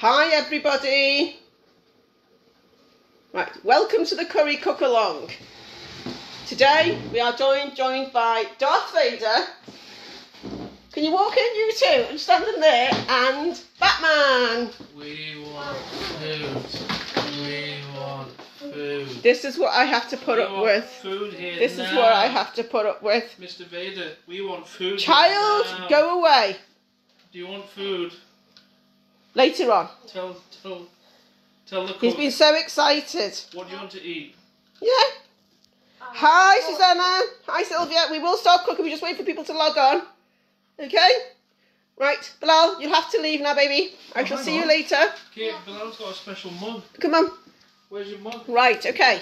Hi everybody. Right, welcome to the curry cook along. Today we are joined joined by Darth Vader. Can you walk in, you two? I'm standing there, and Batman. We want food. We want food. This is what I have to put we up with. Food here This now. is what I have to put up with. Mr. Vader, we want food. Child, go away. Do you want food? Later on. Tell, tell, tell the cook. He's been so excited. What do you want to eat? Yeah. Um, Hi, oh. Susanna. Hi, Sylvia. We will start cooking. We just wait for people to log on. Okay? Right, Bilal, you'll have to leave now, baby. I Oh, shall hang see you later. Okay, Bilal's got a special mug. Come on. Where's your mug? Right, okay.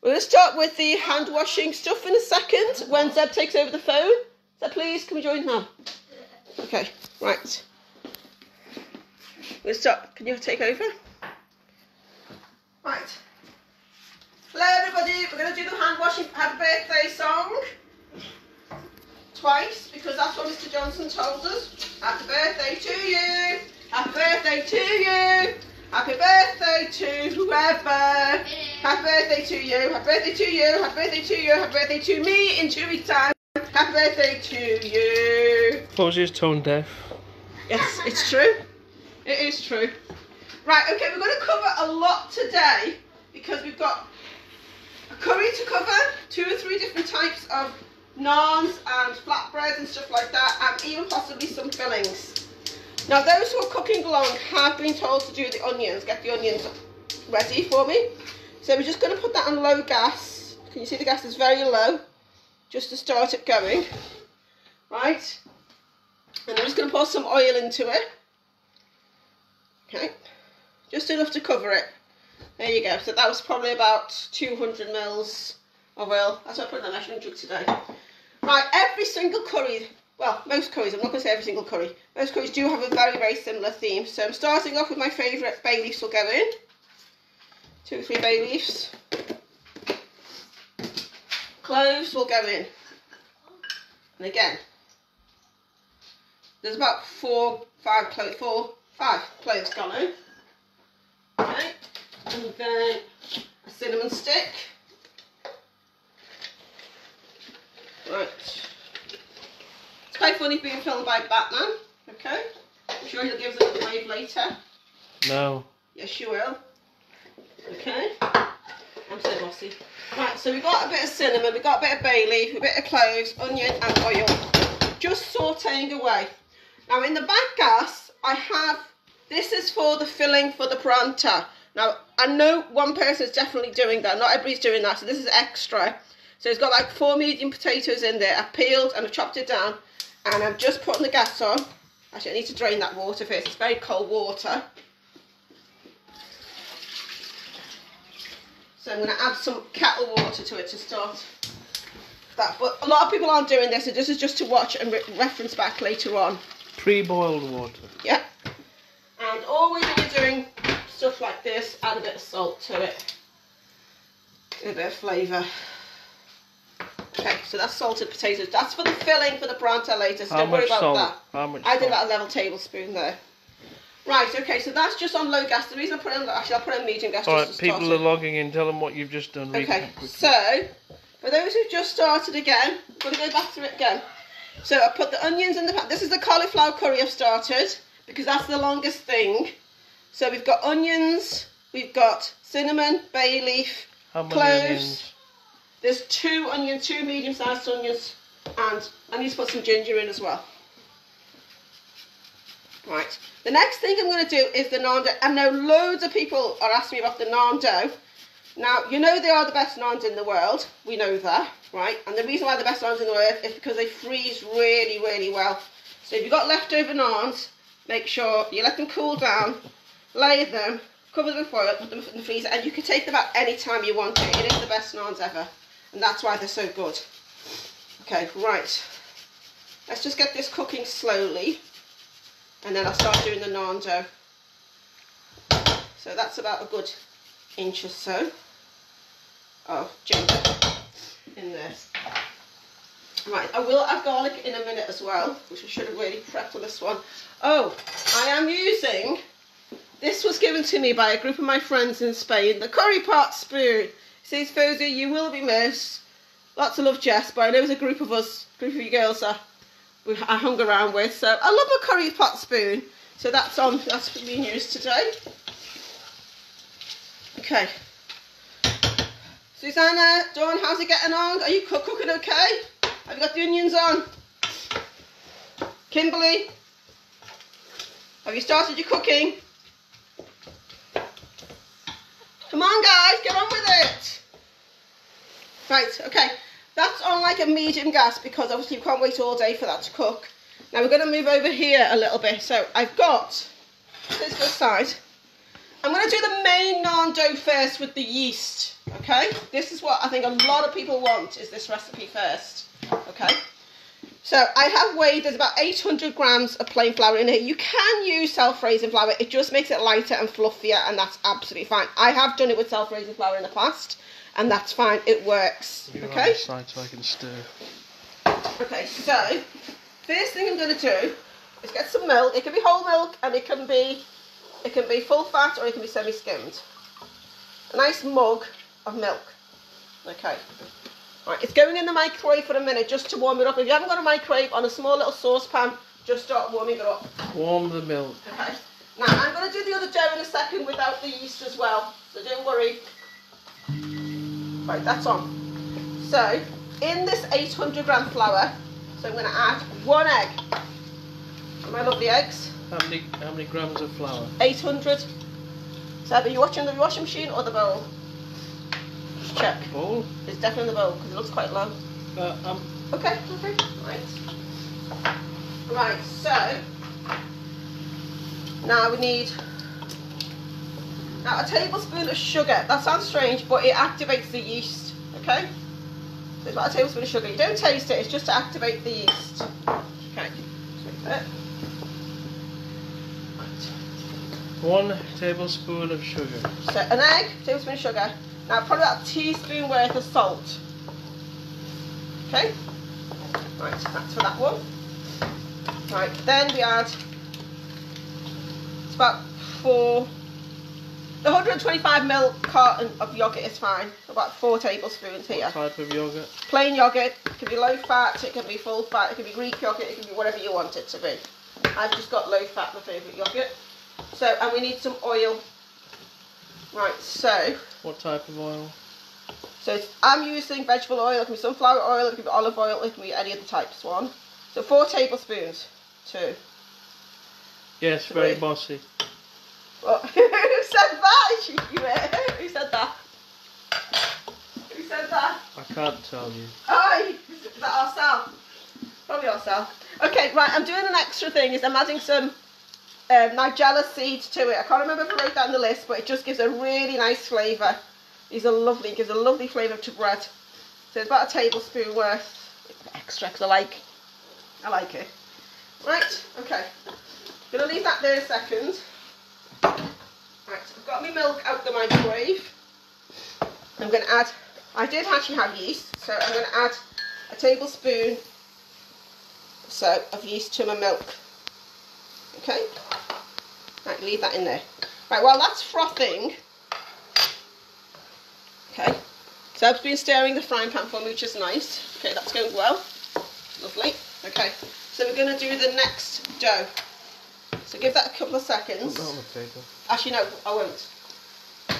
We're going to start with the hand washing stuff in a second when Zeb takes over the phone. Zeb, please, can we join now? Okay, right. We'll start. Can you take over? Right. Hello, everybody. We're going to do the hand washing happy birthday song twice because that's what Mr. Johnson told us. Happy birthday to you. Happy birthday to you. Happy birthday to whoever. Happy birthday to you. Happy birthday to you. Happy birthday to you. Happy birthday to me in two weeks' time. Happy birthday to you. Fozy's tone deaf. Yes, it's true. It is true. Right, okay, we're going to cover a lot today because we've got a curry to cover, two or three different types of naans and flatbreads and stuff like that, and even possibly some fillings. Now, those who are cooking along have been told to do the onions, get the onions ready for me. So we're just going to put that on low gas. Can you see the gas is very low? Just to start it going. Right? And I'm just going to pour some oil into it. Okay. Just enough to cover it. There you go. So that was probably about 200 mils of oil. That's what I put in the measuring jug today. Right, every single curry, well, most curries, I'm not going to say every single curry. Most curries do have a very, very similar theme. So I'm starting off with my favourite bay leaves will go in. Two or three bay leaves. Cloves will go in. And again, there's about four, five cloves, four, five cloves gone in. Okay, and then a cinnamon stick. Right. It's quite funny being filmed by Batman. Okay. I'm sure he'll give us a wave later. No. Yes, you will. Okay. I'm so bossy. Right, so we've got a bit of cinnamon, we've got a bit of bay leaf, a bit of cloves, onion and oil. Just sauteing away. Now in the back gas, I have, this is for the filling for the parantha. Now, I know one person is definitely doing that, not everybody's doing that, so this is extra. So it's got like four medium potatoes in there. I've peeled and I've chopped it down and I'm just putting the gas on. Actually, I need to drain that water first. It's very cold water. So I'm going to add some kettle water to it to start that. But a lot of people aren't doing this, so this is just to watch and re reference back later on. Pre-boiled water. Yeah. And always when you're doing stuff like this, add a bit of salt to it. A bit of flavour. Okay, so that's salted potatoes. That's for the filling for the parantha later, so How don't worry about salt? that. How much I did salt? that a level tablespoon there. Right, okay, so that's just on low gas. The reason I put it on, actually I'll put it on medium gas All right, people are logging in. Tell them what you've just done. Okay, so for those who've just started again, I'm going to go back to it again. So I put the onions in the pan. This is the cauliflower curry I've started because that's the longest thing. So we've got onions, we've got cinnamon, bay leaf, cloves. onions? There's two onions, two medium-sized onions, and I need to put some ginger in as well. Right. The next thing I'm going to do is the naan dough. I know loads of people are asking me about the naan dough. Now, you know they are the best naans in the world. We know that, right? And the reason why the best naans in the world is because they freeze really, really well. So if you've got leftover naans, make sure you let them cool down, layer them, cover them with foil, put them in the freezer, and you can take them out any time you want it. It is the best naans ever. And that's why they're so good. Okay, right. Let's just get this cooking slowly. And then I'll start doing the naan dough. So that's about a good inch or so of ginger in this. Right, I will add garlic in a minute as well, which I should have really prepped for this one. Oh, I am using This was given to me by a group of my friends in Spain. The curry pot spoon. It says, Fozy, you will be missed. Lots of love, Jess, but I know there's a group of us, group of you girls that we, I hung around with. So I love my curry pot spoon. So that's on, that's for being used today. Okay. Susanna, Dawn, how's it getting on? Are you cook- cooking okay? Have you got the onions on? Kimberly, have you started your cooking? Come on, guys, get on with it. Right, okay. That's on like a medium gas because obviously you can't wait all day for that to cook. Now we're going to move over here a little bit. So I've got this good side. I'm going to do the main naan dough first with the yeast. Okay, this is what I think a lot of people want is this recipe first. Okay, so I have weighed. There's about 800 grams of plain flour in here. You can use self-raising flour. It just makes it lighter and fluffier, and that's absolutely fine. I have done it with self-raising flour in the past, and that's fine. It works. Okay. side so I can stir. Okay, so first thing I'm going to do is get some milk. It can be whole milk and it can be it can be full fat or it can be semi-skimmed. A nice mug of milk. Okay. Right, it's going in the microwave for a minute just to warm it up. If you haven't got a microwave on a small little saucepan, just start warming it up. Warm the milk. Okay. Now I'm going to do the other dough in a second without the yeast as well, so don't worry. Right, that's on. So in this 800 gram flour, so I'm going to add one egg. My lovely eggs, How many how many grams of flour? 800. So are you watching the washing machine or the bowl? Just check. Bowl? It's definitely the bowl because it looks quite low. Uh, um, Okay, okay, right. Right, so now we need now a tablespoon of sugar. That sounds strange, but it activates the yeast. Okay, so it's about a tablespoon of sugar. You don't taste it; it's just to activate the yeast. Okay, so it. Right. One tablespoon of sugar. So an egg, tablespoon of sugar. Now probably about a teaspoon worth of salt. Okay. Right, that's for that one. Right, then we add. It's about four. The 125 ml carton of yogurt is fine. About four tablespoons here. What type of yogurt? Plain yogurt. It can be low fat. It can be full fat. It can be Greek yogurt. It can be whatever you want it to be. I've just got low fat, my favourite yogurt. So, and we need some oil. Right, so What type of oil? so it's, I'm using vegetable oil, it can be sunflower oil, it can be olive oil, it can be any of the types one. So four tablespoons. Two. Yes, very bossy. Well, who said that? Who said that? Who said that? I can't tell you. Oh, is that ourselves? Probably ourselves. Okay, right, I'm doing an extra thing, is I'm adding some um, Nigella seeds to it. I can't remember if I wrote that in the list, but it just gives a really nice flavour. These are lovely, it gives a lovely flavour to bread. So it's about a tablespoon worth extra, because I like, I like it. Right, okay. Gonna leave that there a second. Right, I've got my milk out the microwave. I'm gonna add, I did actually have yeast, so I'm gonna add a tablespoon so of yeast to my milk. Okay? Right, leave that in there. Right, while that's frothing, okay, so I've been stirring the frying pan for me, which is nice. Okay, that's going well. Lovely. Okay, so we're going to do the next dough. So give that a couple of seconds. Actually, no, I won't.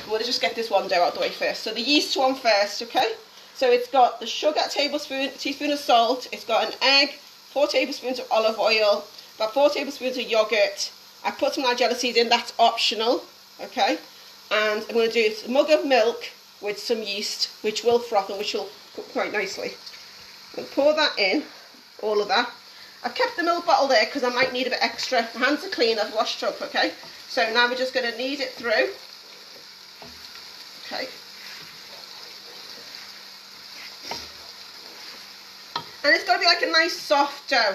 We'll just get this one dough out the way first. So the yeast one first, okay? So it's got the sugar, tablespoon, teaspoon of salt. It's got an egg, four tablespoons of olive oil, about four tablespoons of yogurt. I put some Nigella seeds in. That's optional, okay? And I'm going to do a mug of milk with some yeast, which will froth and which will cook quite nicely. To pour that in, all of that. I've kept the milk bottle there because I might need a bit extra. My hands are clean, I've washed up, okay? So now we're just going to knead it through. Okay. And it's got to be like a nice soft dough.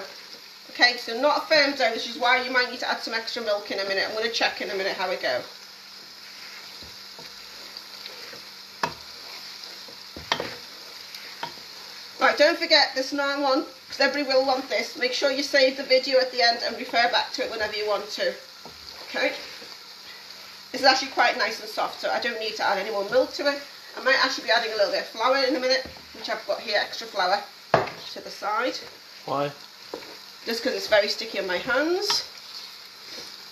Okay, so not a firm dough, which is why you might need to add some extra milk in a minute. I'm going to check in a minute how it goes. Right, don't forget this naan one, because everybody will want this. Make sure you save the video at the end and refer back to it whenever you want to. Okay? This is actually quite nice and soft, so I don't need to add any more milk to it. I might actually be adding a little bit of flour in a minute, which I've got here, extra flour to the side, Why? Just because it's very sticky on my hands.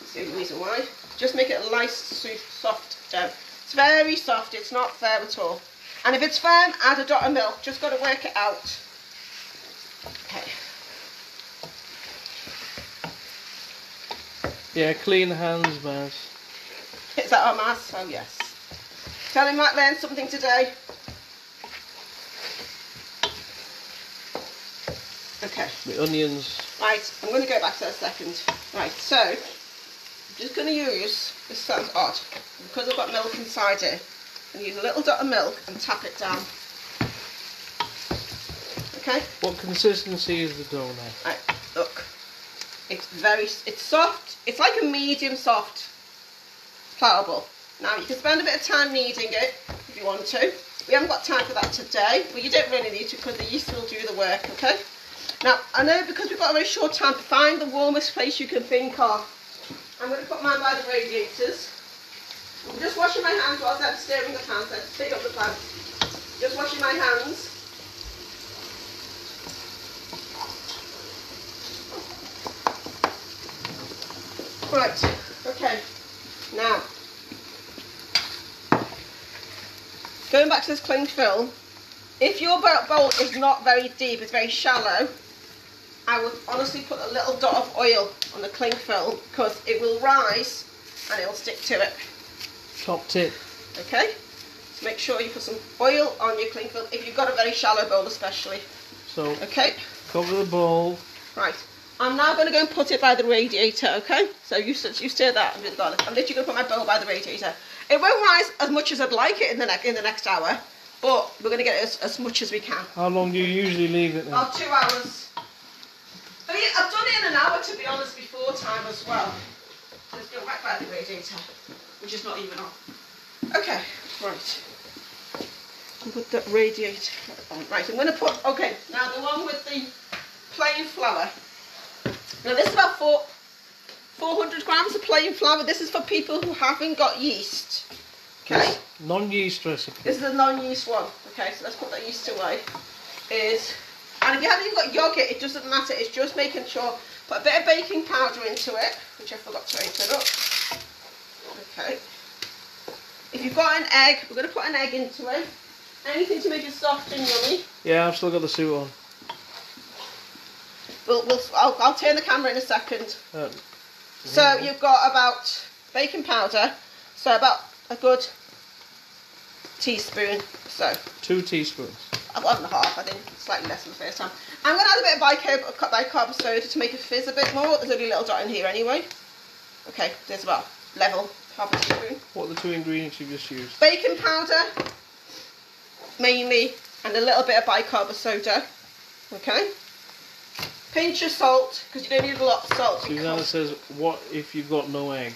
That's the only reason why. Just make it a nice, soft dough. It's very soft, it's not firm at all. And if it's firm, add a dot of milk. Just got to work it out. Okay. Yeah, clean hands, Maz. Is that our mass? Oh, yes. Tell him Matt learned something today. Okay, The onions. Right, I'm going to go back to that second. Right, so, I'm just going to use, this sounds odd, because I've got milk inside going to use a little dot of milk and tap it down. Okay? What consistency is the dough now? Right, look. It's very, it's soft. It's like a medium soft pliable. Now you can spend a bit of time kneading it if you want to. We haven't got time for that today, but you don't really need to because the yeast will do the work, okay? Now, I know because we've got a very short time to find the warmest place you can think of. I'm going to put mine by the radiators. I'm just washing my hands whilst I'm stirring the pan, so let's pick up the pan. Just washing my hands. Right, okay. Now, going back to this cling film, if your bo- bowl is not very deep, it's very shallow, I would honestly put a little dot of oil on the cling film because it will rise and it'll stick to it. Top tip. Okay? So make sure you put some oil on your cling film if you've got a very shallow bowl, especially. So Okay? cover the bowl. Right. I'm now going to go and put it by the radiator, okay? So you, you stir that. I'm literally going to put my bowl by the radiator. It won't rise as much as I'd like it in the, ne- in the next hour, but we're going to get it as, as much as we can. How long do you usually leave it then? About two hours. I mean, I've done it in an hour, to be honest, before time as well. Let's go right by the radiator, which is not even on. Okay, right. I'll put that radiator on. Right, I'm going to put, okay, now the one with the plain flour. Now this is about four, 400 grams of plain flour. This is for people who haven't got yeast. Okay. Non-yeast recipe. This is a non-yeast one. Okay, so let's put that yeast away. Is and if you haven't even got yogurt, it doesn't matter. It's just making sure. Put a bit of baking powder into it, which I forgot to open up. Okay. If you've got an egg, we're going to put an egg into it. Anything to make it soft and yummy. Yeah, I've still got the suit on. We'll, we'll, I'll, I'll turn the camera in a second. Uh, So you've got about baking powder. So about a good teaspoon. So two teaspoons. one and a half, I think, slightly less than the first time. I'm going to add a bit of bicarb, bicarb soda to make it fizz a bit more. There's only a little dot in here anyway. Okay, there's about level, half a teaspoon. What are the two ingredients you've just used? Baking powder, mainly, and a little bit of bicarb soda. Okay. Pinch of salt, because you don't need a lot of salt. Susanna says, what if you've got no egg?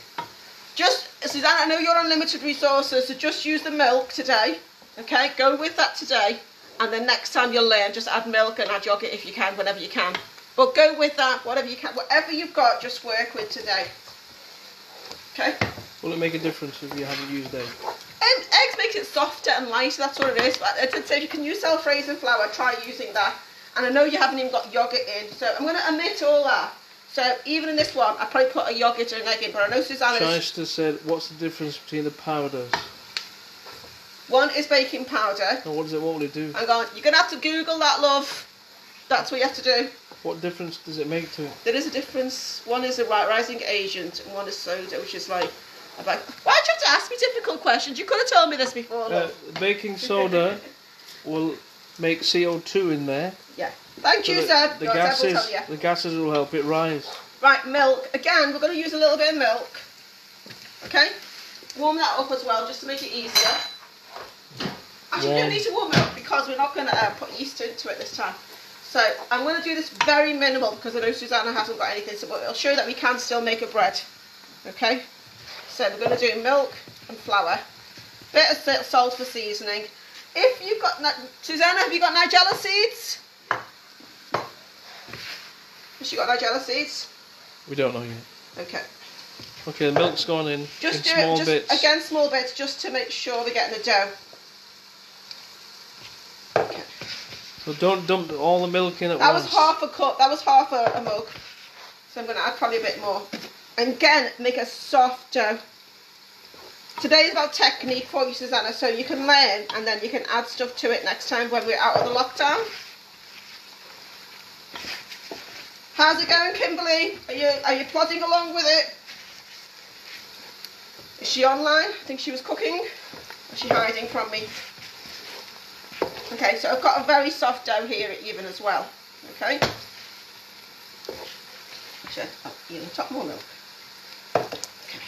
Just, Suzanne, I know you're on limited resources, so just use the milk today. Okay, go with that today. And then next time you'll learn, just add milk and add yogurt if you can, whenever you can. But go with that, whatever you can. Whatever you've got, just work with today. Okay? Will it make a difference if you haven't used egg? Um, eggs make it softer and lighter, that's what it is. But I did say if you can use self-raising flour, try using that. And I know you haven't even got yogurt in, so I'm going to omit all that. So even in this one, I probably put a yogurt or an egg in, but I know Susanna's... Shyster said, what's the difference between the powders? One is baking powder. And what does it, what will it do? Hang on, you're going to have to Google that, love. That's what you have to do. What difference does it make to it? There is a difference. One is a ri- rising agent, and one is soda, which is like about. Why'd you have to ask me difficult questions? You could have told me this before. Uh, baking soda will make CO2 in there. yeah. Thank so you, the, sir. the will gases, you. the gases will help it rise. Right, milk. Again, we're going to use a little bit of milk. Okay. Warm that up as well, just to make it easier. Actually, we don't need to warm it up because we're not going to uh, put yeast into it this time. So I'm going to do this very minimal because I know Susanna hasn't got anything, so but it'll show that we can still make a bread. Okay. So we're going to do milk and flour, bit of salt for seasoning. If you've got Susanna, have you got Nigella seeds? Has she got Nigella seeds? We don't know yet. Okay. Okay, the milk's gone in Just in do small it, just bits. again, small bits, just to make sure we're getting the dough. Okay. So don't dump all the milk in at That once. was half a cup. That was half a, a mug. So I'm going to add probably a bit more. And again, make a soft dough. Today is about technique for you, Susanna, so you can learn and then you can add stuff to it next time when we're out of the lockdown. How's it going, Kimberly? Are you are you plodding along with it? Is she online? I think she was cooking. Is she hiding from me? Okay, so I've got a very soft dough here at even as well. Okay. Actually, oh, even top more milk. Okay.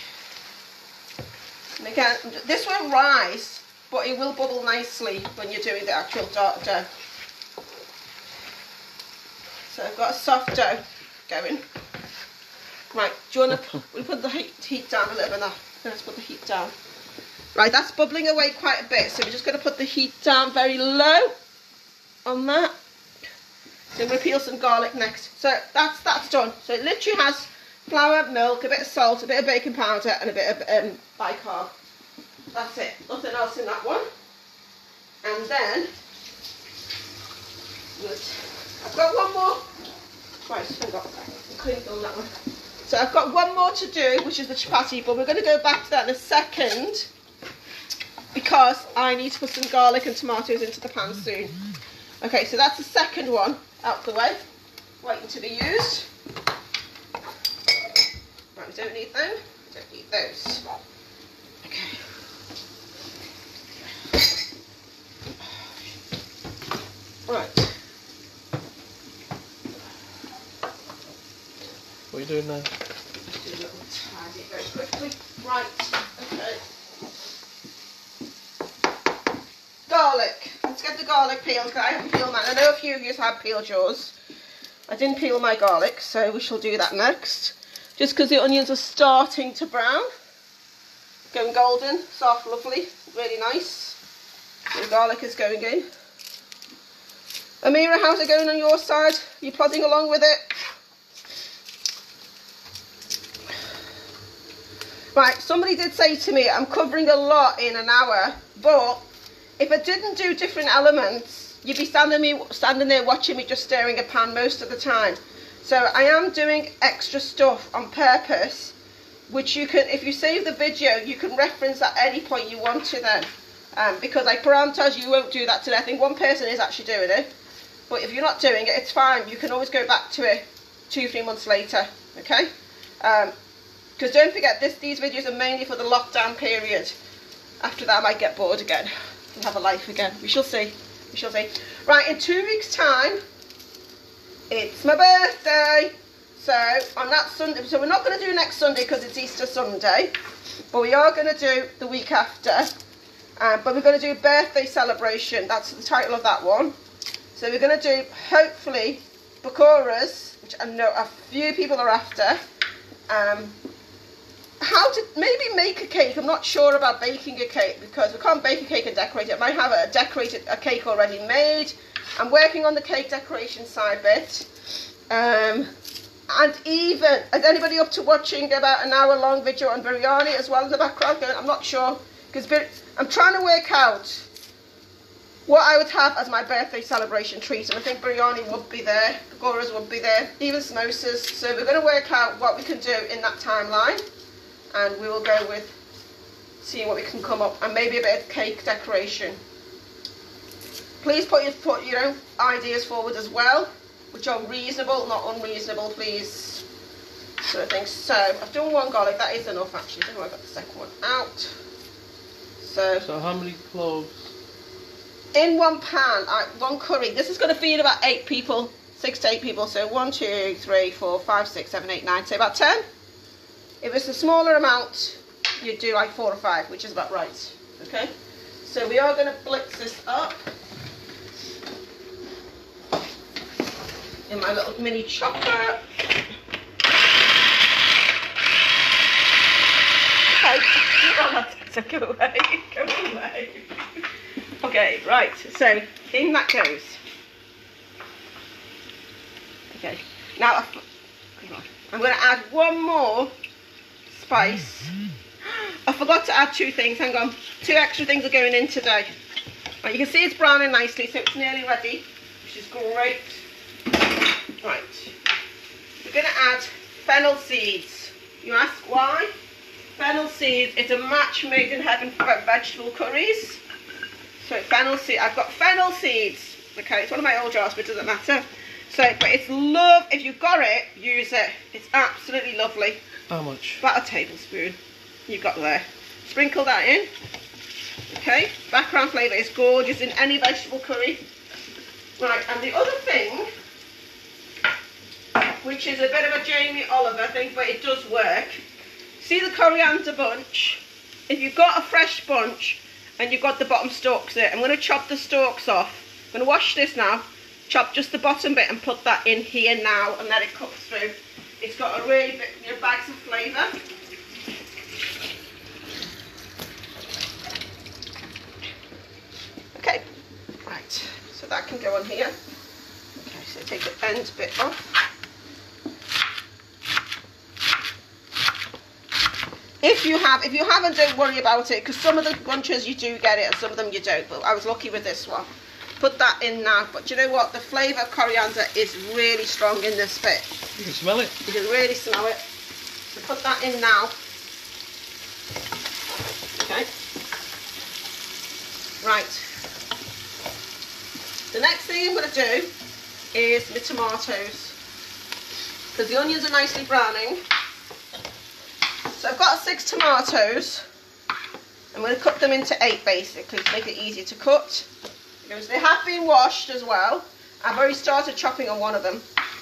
And again, this won't rise, but it will bubble nicely when you're doing the actual dark dough. So I've got a soft dough going. Right, do you want to we put the heat, heat down a little bit now? Let's put the heat down. Right, that's bubbling away quite a bit, so we're just going to put the heat down very low on that. Going to peel some garlic next. So that's that's done. So it literally has flour, milk, a bit of salt, a bit of baking powder, and a bit of um, bicarb. That's it. Nothing else in that one. And then. I've got one more. Right, cleaned on that one. So I've got one more to do, which is the chapati, but we're going to go back to that in a second because I need to put some garlic and tomatoes into the pan soon. Okay, so that's the second one out the way, waiting to be used. Right, we don't need them. Don't need those. Okay. Right. What are you doing now? Just a little tidy very quickly. Right, okay. Garlic. Let's get the garlic peeled because I haven't peeled mine. I know a few of you have peeled yours. I didn't peel my garlic, so we shall do that next. Just because the onions are starting to brown. Going golden, soft, lovely, really nice. The garlic is going in. Amira, how's it going on your side? you plodding along with it? Right, somebody did say to me, I'm covering a lot in an hour, but if I didn't do different elements, you'd be standing me standing there watching me just stirring a pan most of the time. So I am doing extra stuff on purpose, which you can, if you save the video, you can reference at any point you want to then. Um, because I parameters, you won't do that today. I think one person is actually doing it. But if you're not doing it, it's fine. You can always go back to it two, three months later. Okay? Um, because don't forget, this these videos are mainly for the lockdown period. After that, I might get bored again and have a life again. We shall see. We shall see. Right, in two weeks' time, it's my birthday. So on that Sunday, so we're not going to do next Sunday because it's Easter Sunday, but we are going to do the week after. Um, but we're going to do a birthday celebration. That's the title of that one. So we're going to do hopefully pakoras, which I know a few people are after. Um, how to maybe make a cake. I'm not sure about baking a cake because we can't bake a cake and decorate it. I might have a decorated a cake already made. I'm working on the cake decoration side bit. Um, and even is anybody up to watching about an hour long video on biryani as well in the background? I'm not sure because I'm trying to work out what I would have as my birthday celebration treat. And I think biryani would be there, pakoras would be there, even samosas. So we're going to work out what we can do in that timeline and we will go with seeing what we can come up and maybe a bit of cake decoration. Please put your put your own ideas forward as well, which are reasonable, not unreasonable, please. So I think so. I've done one garlic, that is enough actually. I don't know I got the second one out. So, So how many cloves? in one pan, I, one curry. This is going to feed about eight people, six to eight people. So one, two, three, four, five, six, seven, eight, nine. So about ten. If it's a smaller amount, you do like four or five, which is about right. Okay. So we are going to blitz this up in my little mini chopper. Go away. Go away. Okay, right, so in that goes. Okay, now. I'm going to add one more spice. I forgot to add two things. Hang on. Two extra things are going in today. Right, you can see it's browning nicely, so it's nearly ready, which is great. Right. We're going to add fennel seeds. You ask why? Fennel seeds, it's a match made in heaven for vegetable curries. So fennel seed, I've got fennel seeds. Okay, it's one of my old jars, but it doesn't matter. So, but it's love, if you've got it, use it. It's absolutely lovely. How much? About a tablespoon you've got there. Sprinkle that in. Okay, background flavour is gorgeous in any vegetable curry. Right, and the other thing, which is a bit of a Jamie Oliver thing, but it does work. See the coriander bunch? If you've got a fresh bunch and you've got the bottom stalks there, I'm going to chop the stalks off. I'm going to wash this now, chop just the bottom bit and put that in here now and let it cook through. It's got a really big, you know, bags of flavour. Okay, right, so that can go on here. Okay, so take the end bit off. If you have, if you haven't, don't worry about it, because some of the bunches you do get it and some of them you don't, but I was lucky with this one. Put that in now, but you know what, the flavour of coriander is really strong in this bit. You can smell it. You can really smell it. So put that in now. Okay. Right. The next thing I'm going to do is my tomatoes. Because the onions are nicely browning. So I've got six tomatoes. I'm going to cut them into eight basically to make it easier to cut. They have been washed as well. I've already started chopping on one of them.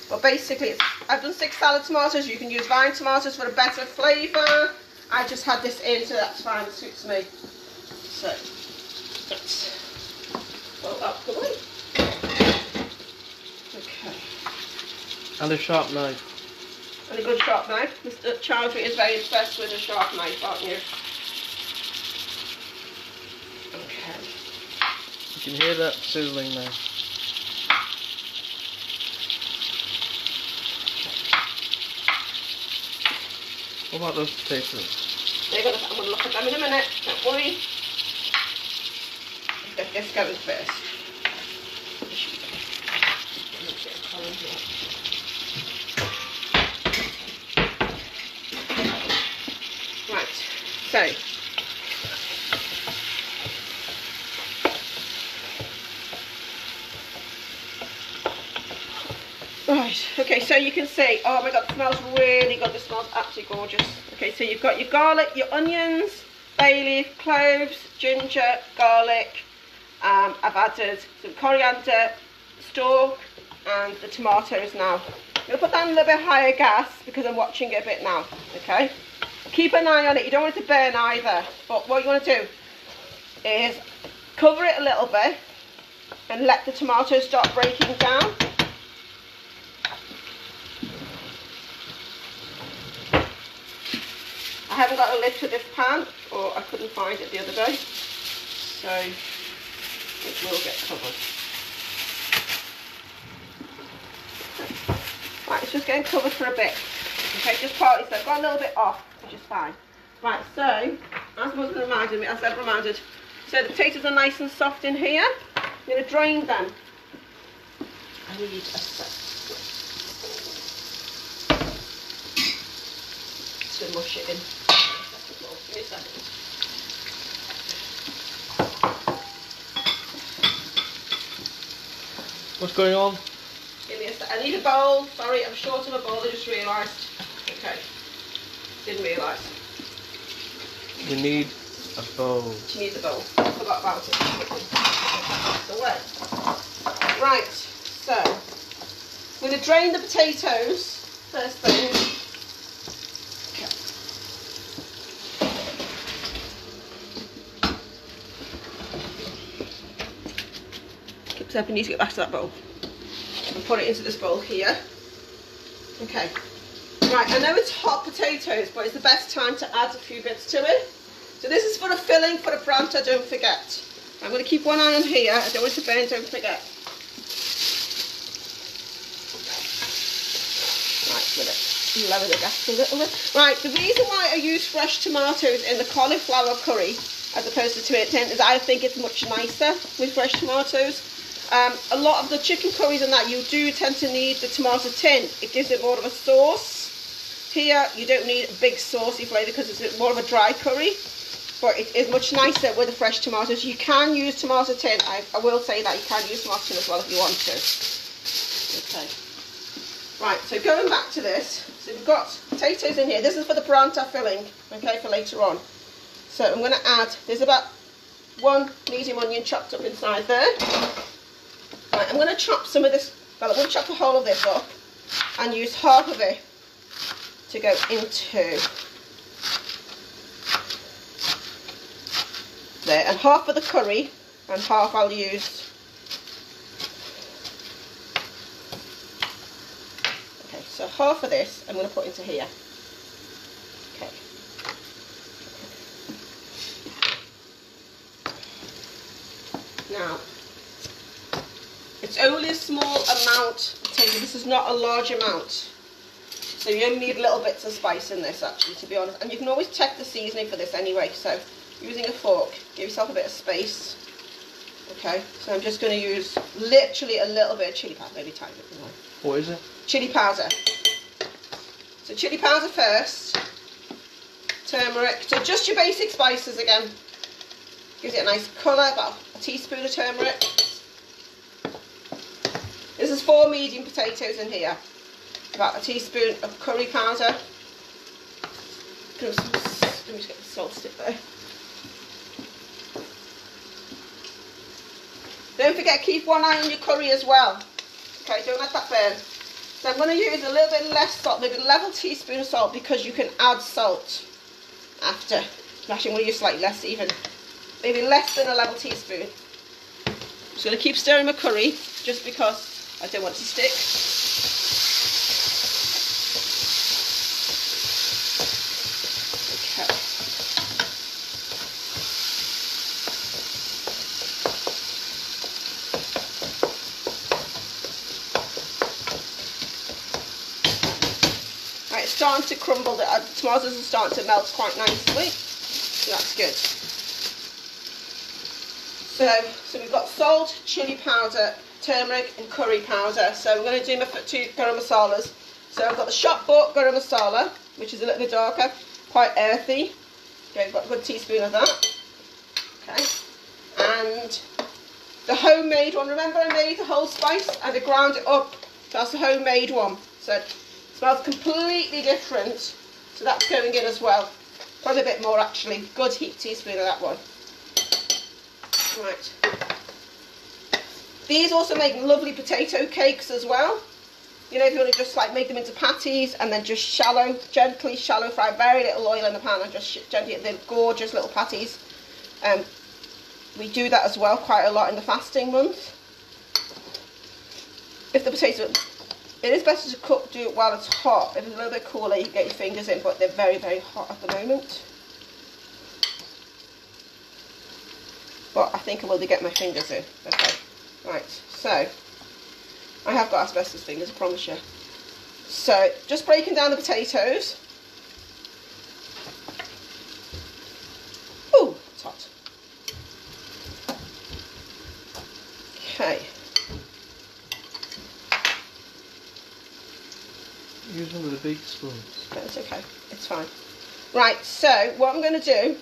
But basically, I've done six salad tomatoes. You can use vine tomatoes for a better flavour. I just had this in, so that's fine. It suits me. So, let's up the way. Okay. And a sharp knife. And a good sharp knife. Mr. Chowdhury is very impressed with a sharp knife, aren't you? Okay. You can hear that sizzling now. What about those potatoes? They're gonna, I'm going to look at them in a minute. Don't worry. Let's get this first. Right, so Right, okay, so you can see, oh my god, smells really good. This smells absolutely gorgeous. Okay, so you've got your garlic, your onions, bay leaf, cloves, ginger, garlic. Um, I've added some coriander, stalk, and the tomatoes now. I'm going to put that on a little bit higher gas because I'm watching it a bit now, okay? Keep an eye on it, you don't want it to burn either. But what you want to do is cover it a little bit and let the tomatoes start breaking down. I haven't got a lid to this pan, or I couldn't find it the other day, so it will get covered. Right, it's just getting covered for a bit. Okay, just partly, so I've got a little bit off, which is fine. Right, so, as was reminded me, as I've reminded, so the potatoes are nice and soft in here. I'm going to drain them. I need a sec. to mush it in. What's going on? Give me a. I need a bowl. Sorry, I'm short of a bowl. I just realised. Okay. Didn't realise. You need a bowl. She needs a bowl. I forgot about it. Right. So, I'm going to drain the potatoes first thing. Up, I need to get back to that bowl. And put it into this bowl here. Okay. Right, I know it's hot potatoes, but it's the best time to add a few bits to it. So this is for a filling for a pranta, don't forget. I'm going to keep one eye on here. I don't want to burn, don't forget. Right, with it. lower the gas a little bit. Right, the reason why I use fresh tomatoes in the cauliflower curry as opposed to tomato tin is I think it's much nicer with fresh tomatoes. Um, a lot of the chicken curries and that you do tend to need the tomato tin. It gives it more of a sauce. Here you don't need a big saucy flavour because it's more of a dry curry. But it is much nicer with the fresh tomatoes. You can use tomato tin. I, I will say that you can use tomato tin as well if you want to. Okay. Right, so going back to this, so we've got potatoes in here. This is for the paratha filling, okay, for later on. So I'm going to add, there's about one medium onion chopped up inside there. Right, I'm going to chop some of this, well I'm going to chop the whole of this up and use half of it to go into there. And half of the curry and half I'll use okay so half of this I'm going to put into here. Okay. Now it's only a small amount this is not a large amount so you only need little bits of spice in this actually to be honest and you can always check the seasoning for this anyway so using a fork, give yourself a bit of space. Okay, so I'm just going to use literally a little bit of chili powder, maybe tiny bit more. What is it? Chili powder. So chili powder first, turmeric, so just your basic spices again. Gives it a nice colour, about a teaspoon of turmeric. This is four medium potatoes in here. About a teaspoon of curry powder. Let me just get the salt stick there. Don't forget, keep one eye on your curry as well. Okay, don't let that burn. So I'm going to use a little bit less salt, maybe a level teaspoon of salt because you can add salt after. Actually, I'm going to use slightly less even. Maybe less than a level teaspoon. I'm just going to keep stirring my curry just because I don't want to stick. Okay. It's starting to crumble, the uh, tomatoes are starting to melt quite nicely. So that's good. So, so we've got salt, chili powder, turmeric and curry powder. So I'm going to do my two garam masalas. So I've got the shop bought garam masala, which is a little bit darker, quite earthy. Okay, I've got a good teaspoon of that. Okay. And the homemade one, remember I made the whole spice and I ground it up. That's the homemade one. So it Smells completely different. So that's going in as well. Probably a bit more actually. Good heap teaspoon of that one. Right. These also make lovely potato cakes as well. You know, if you want to just like make them into patties and then just shallow, gently shallow fry, very little oil in the pan and just gently, they're gorgeous little patties. Um, we do that as well quite a lot in the fasting month. If the potatoes it is better to cook, do it while it's hot. If it's a little bit cooler, you get your fingers in, but they're very, very hot at the moment. But I think I will get my fingers in. Okay, right, so I have got asbestos fingers, I promise you. So, just breaking down the potatoes. Ooh, it's hot. Okay. Use one of the big spoons. That's okay. It's fine. Right, so what I'm going to do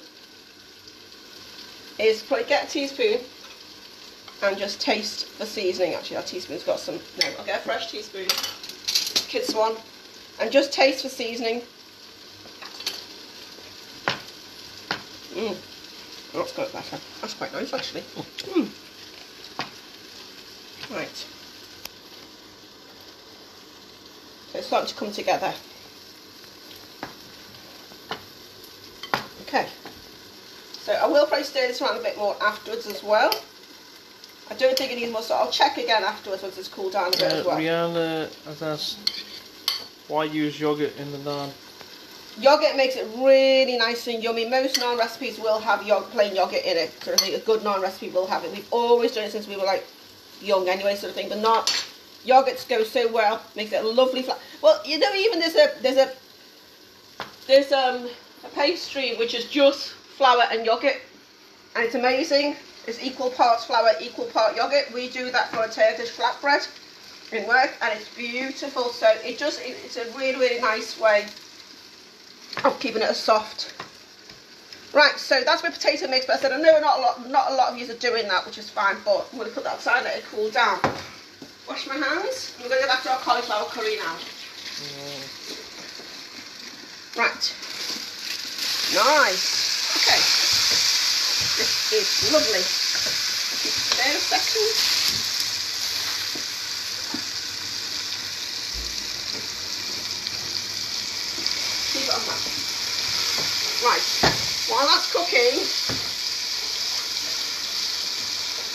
is put, get a teaspoon and just taste the seasoning. Actually, that teaspoon's got some... No, I'll get a fresh teaspoon. Kids one. And just taste the seasoning. Mmm. That's quite better. That's quite nice, actually. Mmm. Right. So it's starting to come together. Okay. So I will probably stir this around a bit more afterwards as well. I don't think it needs more, so I'll check again afterwards once it's cooled down a bit uh, as well. Rihanna has asked, why use yogurt in the naan? Yogurt makes it really nice and yummy. Most naan recipes will have yogurt, plain yogurt in it. Sort of thing. A good naan recipe will have it. We've always done it since we were like young anyway, sort of thing. But not Yogurts go so well, makes it a lovely flour. Well, you know, even there's a there's a there's um a pastry which is just flour and yogurt, and it's amazing. It's equal parts flour, equal part yogurt. We do that for a Turkish flatbread in work, and it's beautiful. So it just it, it's a really really nice way of keeping it as soft. Right, so that's my potato mix. But I said I know not a lot not a lot of you are doing that, which is fine. But I'm going to put that aside, let it cool down. Wash my hands. We're going to go back to our cauliflower curry now. Mm. Right. Nice. Okay. This is lovely. Keep there it on that. Right. While that's cooking,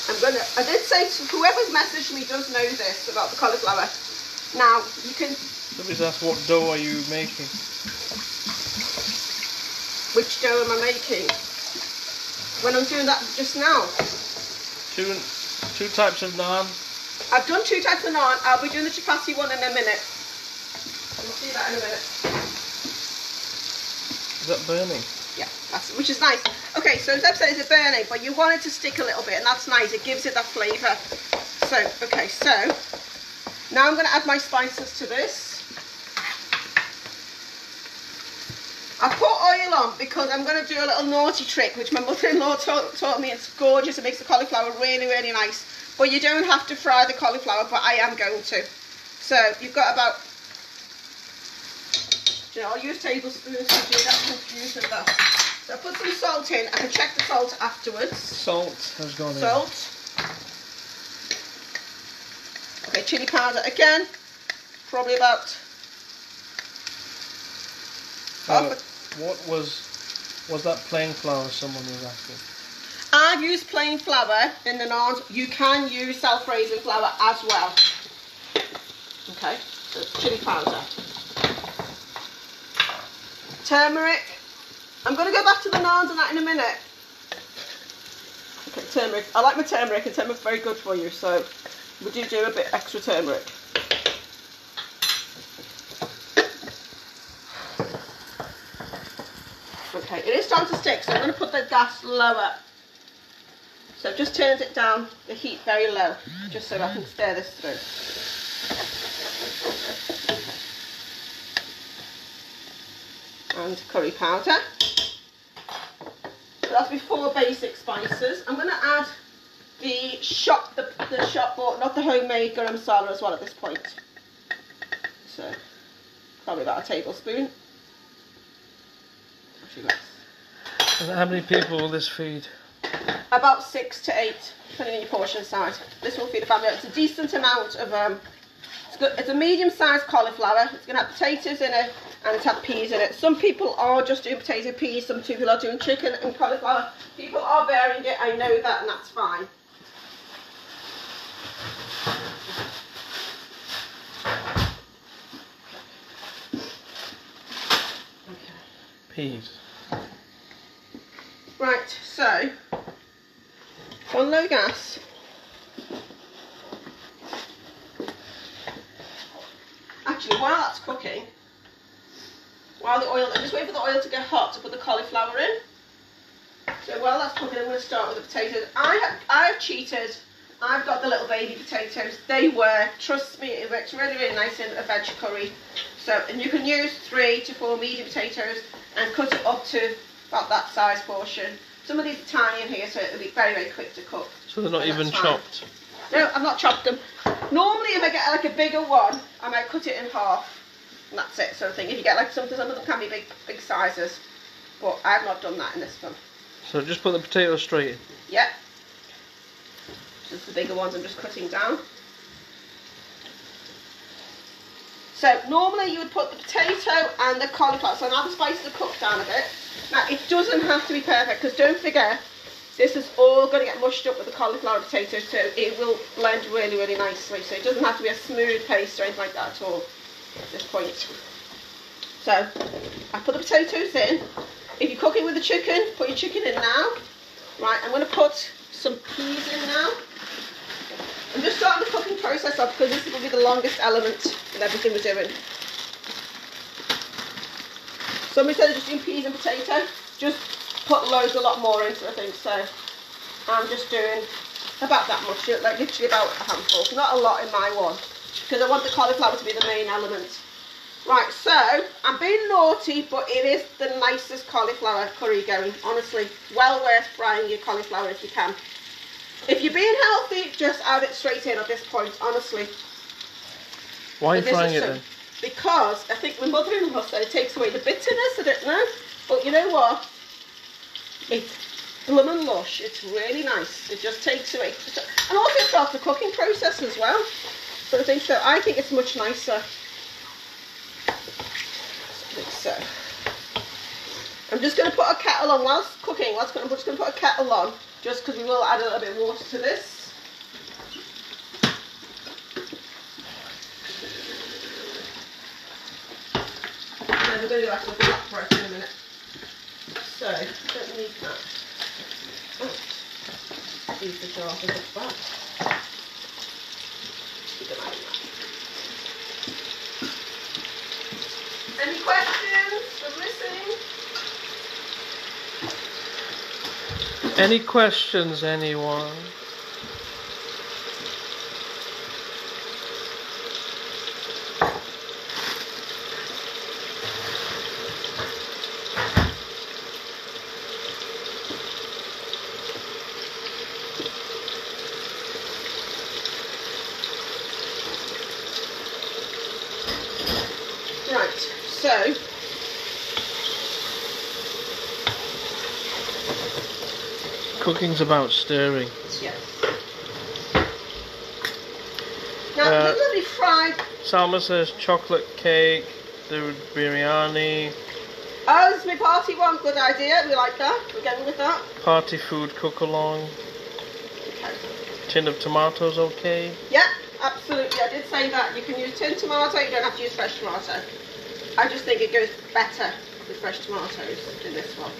I'm gonna. I did say to whoever's messaged me does know this about the cauliflower. Now you can. Somebody's asked what dough are you making? Which dough am I making? When I'm doing that just now. Two two types of naan. I've done two types of naan. I'll be doing the chapati one in a minute. We'll see that in a minute. Is that burning? Yeah, that's which is nice. Okay, so Zeb said it's a burning, but you want it to stick a little bit, and that's nice. It gives it that flavour. So, okay, so now I'm going to add my spices to this. I put oil on because I'm going to do a little naughty trick, which my mother-in-law taught, taught me. It's gorgeous. It makes the cauliflower really, really nice. But you don't have to fry the cauliflower, but I am going to. So you've got about you know, I'll use tablespoons to do that that. So I put some salt in. I can check the salt afterwards. Salt has gone in. Salt. Okay, chili powder again. Probably about Half what was was that plain flour someone was asking? I've used plain flour in the naans. You can use self-raising flour as well. Okay, so chili powder. Turmeric. I'm going to go back to the naans and that in a minute. Okay, turmeric. I like my turmeric and turmeric's very good for you, so we do do a bit extra turmeric. Okay, it is starting to stick, so I'm going to put the gas lower. So just turned it down, the heat very low, just so I can stir this through. And curry powder. So that's before basic spices. I'm going to add the shop, the, the shop bought, not the homemade garam masala as well at this point. So probably about a tablespoon. Actually. And how many people will this feed? About six to eight, depending on your portion size. This will feed a family. It's a decent amount of. Um, it's, good, it's a medium-sized cauliflower. It's going to have potatoes in it and it's have peas in it. Some people are just doing potato peas. Some people are doing chicken and cauliflower. People are varying it. I know that, and that's fine. Peas. Right, so on low gas. Actually, while that's cooking, while the oil, I'm just waiting for the oil to get hot to put the cauliflower in. So while that's cooking, I'm going to start with the potatoes. I have, I have cheated. I've got the little baby potatoes. They work. Trust me, it works really, really nice in a veg curry. So, and you can use three to four medium potatoes and cut it up to about that size portion. Some of these are tiny in here, so it'll be very, very quick to cook. So they're not even chopped. No, I've not chopped them. Normally, if I get like a bigger one, I might cut it in half, and that's it, sort of thing. If you get like something, some of them can be big, big sizes, but I've not done that in this one. So just put the potatoes straight in. Yep. Just the bigger ones I'm just cutting down. So normally you would put the potato and the cauliflower. So now the spices are cooked down a bit. Now it doesn't have to be perfect because don't forget this is all going to get mushed up with the cauliflower potato so it will blend really really nicely. So it doesn't have to be a smooth paste or anything like that at all at this point. So I put the potatoes in. If you're cooking with the chicken, put your chicken in now. Right, I'm going to put some peas in now. I'm just starting the cooking process off because this will be the longest element in everything we're doing. Somebody of just doing peas and potato. Just put loads, a lot more into it, I think. So I'm just doing about that much, like literally about a handful. Not a lot in my one because I want the cauliflower to be the main element. Right, so I'm being naughty, but it is the nicest cauliflower curry going. Honestly, well worth frying your cauliflower if you can. If you're being healthy, just add it straight in at this point, honestly. Why are you frying it so- then? Because I think my mother-in-law said it takes away the bitterness, I don't know. But you know what? It's blooming lush. It's really nice. It just takes away. And also it starts the cooking process as well. So I think so. I think it's much nicer. So. I'm just going to put a kettle on whilst cooking. Whilst I'm just going to put a kettle on, just because we will add a little bit of water to this. Black rice in a minute. So, don't need that. Oh, leave the jar to the back. Any questions? Missing. Any questions, anyone? Right, so Cooking's about stirring. yeah. Now, Uh, will be fried. Salma says chocolate cake, the biryani, Oh, this is my party one. Good idea. We like that. We're going with that. party food cook along, Okay. tin of tomatoes, okay. Yeah, absolutely. I did say that. You can use tin tomato, you don't have to use fresh tomato. I just think it goes better with fresh tomatoes in this one.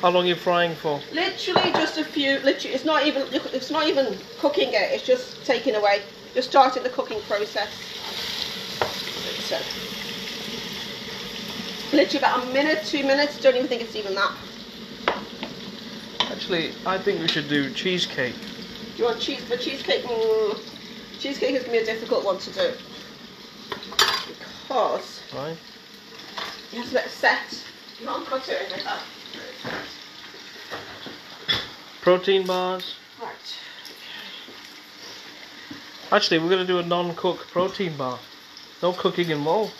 How long are you frying for? Literally just a few, literally, it's not even, it's not even cooking it, it's just taking away, just starting the cooking process. So, literally about a minute, two minutes, don't even think it's even that. Actually, I think we should do cheesecake. Do you want cheese for cheesecake? Mm, cheesecake is going to be a difficult one to do. Because Right? it has a bit of set. You can't cut it in like that. Protein bars. Right. Actually, we're going to do a non-cook protein bar. No cooking involved.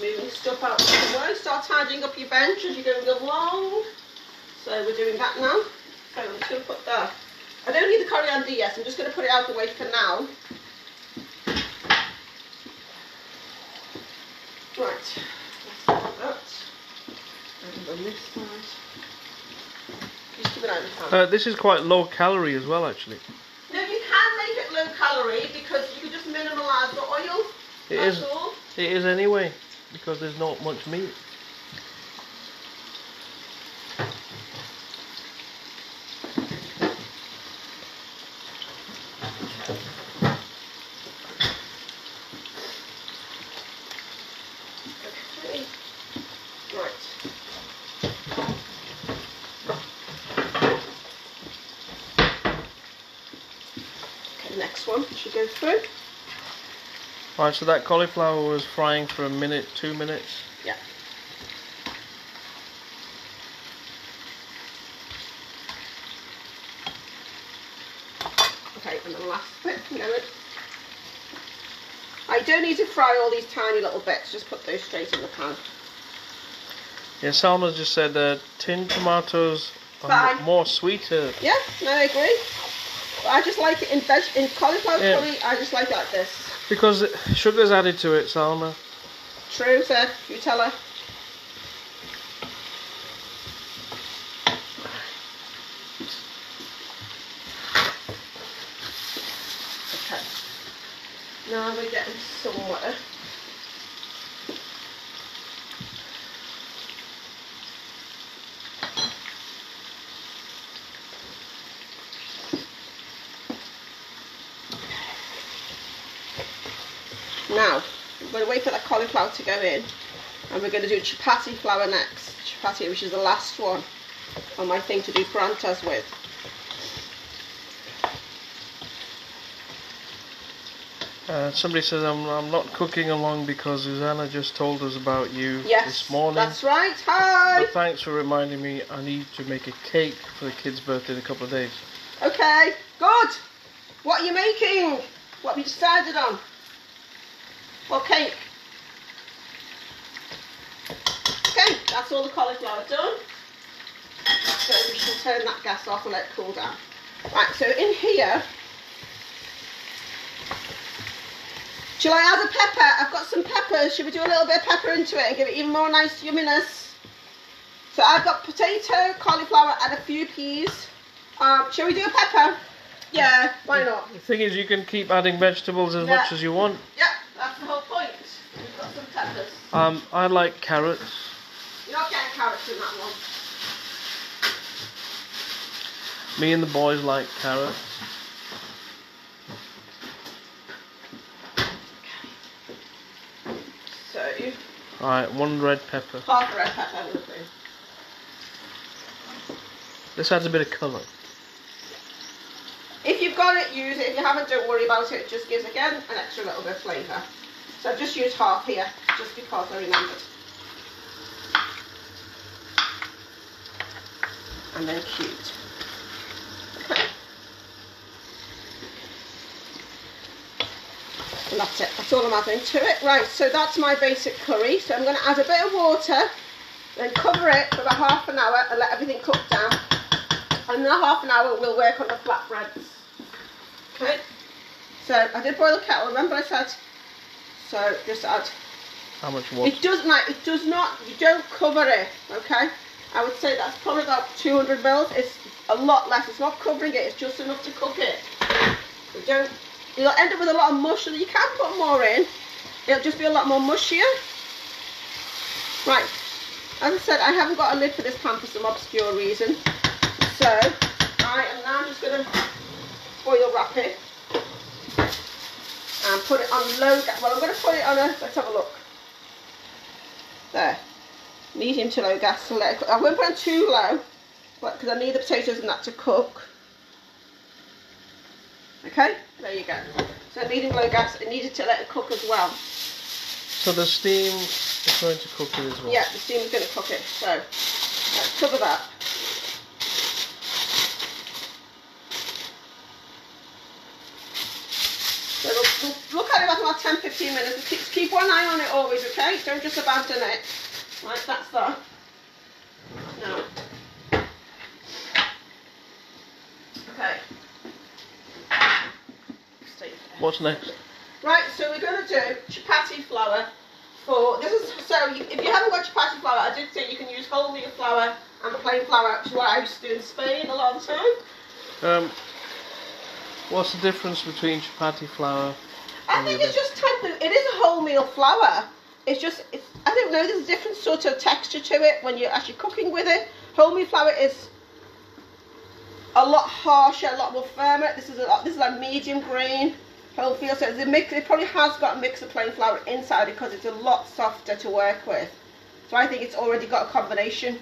moving stuff out of the way. Start tidying up your bench as you're going along. So we're doing that now. So I'm just going to put that. I don't need the coriander yet. I'm just going to put it out the way for now. Right. Let's do that. And on this side. Just keep an eye on the pan. Uh, this is quite low calorie as well, actually. No, you can make it low calorie because you can just minimalise the oil. It is. All. It is anyway, because there's not much meat. Okay. Right. Okay, next one should go through. Right, so that cauliflower was frying for a minute, two minutes. Yeah. Okay, and the last bit, go in. I don't need to fry all these tiny little bits, just put those straight in the pan. Yeah, Salma just said uh, tin tomatoes are Fine. more sweeter. Yeah, no, I agree. But I just like it in veg in cauliflower Yeah. curry. I just like it like this. Because sugar's added to it, Salma. True, sir. You tell her. Okay. Now we're getting somewhere. Now, I'm going to cauliflower to go in. And we're going to do chapati flour next. Chapati, which is the last one on my thing to do paranthas with. Uh, somebody says I'm, I'm not cooking along because Susanna just told us about you Yes, this morning. that's right. Hi. But thanks for reminding me I need to make a cake for the kid's birthday in a couple of days. Okay, good. What are you making? What have you decided on? What cake? Okay, that's all the cauliflower done. So we shall turn that gas off and let it cool down. Right, so in here, shall I add a pepper? I've got some peppers. Should we do a little bit of pepper into it and give it even more nice yumminess? So I've got potato, cauliflower, and a few peas. Um, shall we do a pepper? Yeah, why not? The thing is, you can keep adding vegetables as Yeah. much as you want. Yep, that's the whole point. We've got some peppers. Um, I like carrots. You're not getting carrots in that one. Me and the boys like carrots. So, Alright, one red pepper. half a red pepper will do. This adds a bit of colour. If you've got it, use it. If you haven't, don't worry about it. It just gives, again, an extra little bit of flavour. So I've just used half here, just because I remembered. And then cubed. Okay. And that's it. That's all I'm adding to it. Right, so that's my basic curry. So I'm going to add a bit of water, then cover it for about half an hour and let everything cook down. And in half an hour, we'll work on the flatbreads. Okay. So I did boil the kettle. Remember I said. So just add. How much water? It does not. It does not. You don't cover it. Okay. I would say that's probably about 200 mils. It's a lot less. It's not covering it. It's just enough to cook it. You don't. You'll end up with a lot of mush, you can put more in. It'll just be a lot more mushier. Right. As I said, I haven't got a lid for this pan for some obscure reason. So I am now just going to foil wrap it and put it on low gas. Well, I'm going to put it on a. Let's have a look. There, medium to low gas. So let it cook. I won't put it on too low, because I need the potatoes and that to cook. Okay, there you go. So medium low gas. I needed to let it cook as well. So the steam is going to cook it as well. Yeah, the steam is going to cook it. So let's cover that. So we'll, we'll look at it after about 10 15 minutes. Keep, keep one eye on it always, okay? Don't just abandon it. Right, that's that. Now. Okay. What's next? Right, so we're going to do chapati flour for this is so if you haven't got chapati flour, I did say you can use whole wheat flour and plain flour, which is what I used to do in Spain a lot of the time. Um, what's the difference between chapati flour? I think it's just type of it is a wholemeal flour. It's just it's I don't know. There's a different sort of texture to it when you're actually cooking with it. Wholemeal flour is a lot harsher, a lot more firmer. This is a lot. This is like medium grain wholemeal. So mix. It probably has got a mix of plain flour inside because it's a lot softer to work with. So I think it's already got a combination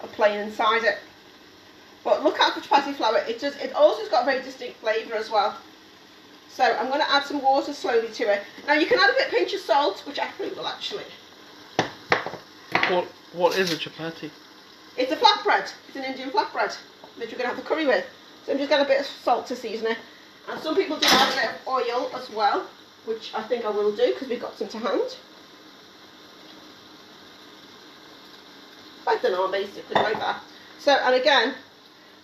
of plain inside it. But look out for chapati flour. It does. It also has got a very distinct flavour as well. So I'm going to add some water slowly to it. Now you can add a bit pinch of salt, which I think will actually. What What is a chapati? It's a flatbread. It's an Indian flatbread that you're going to have the curry with. So I'm just going to a bit of salt to season it. And some people do add a bit of oil as well, which I think I will do because we've got some to hand. I Like the norm, basically, like that. So, and again,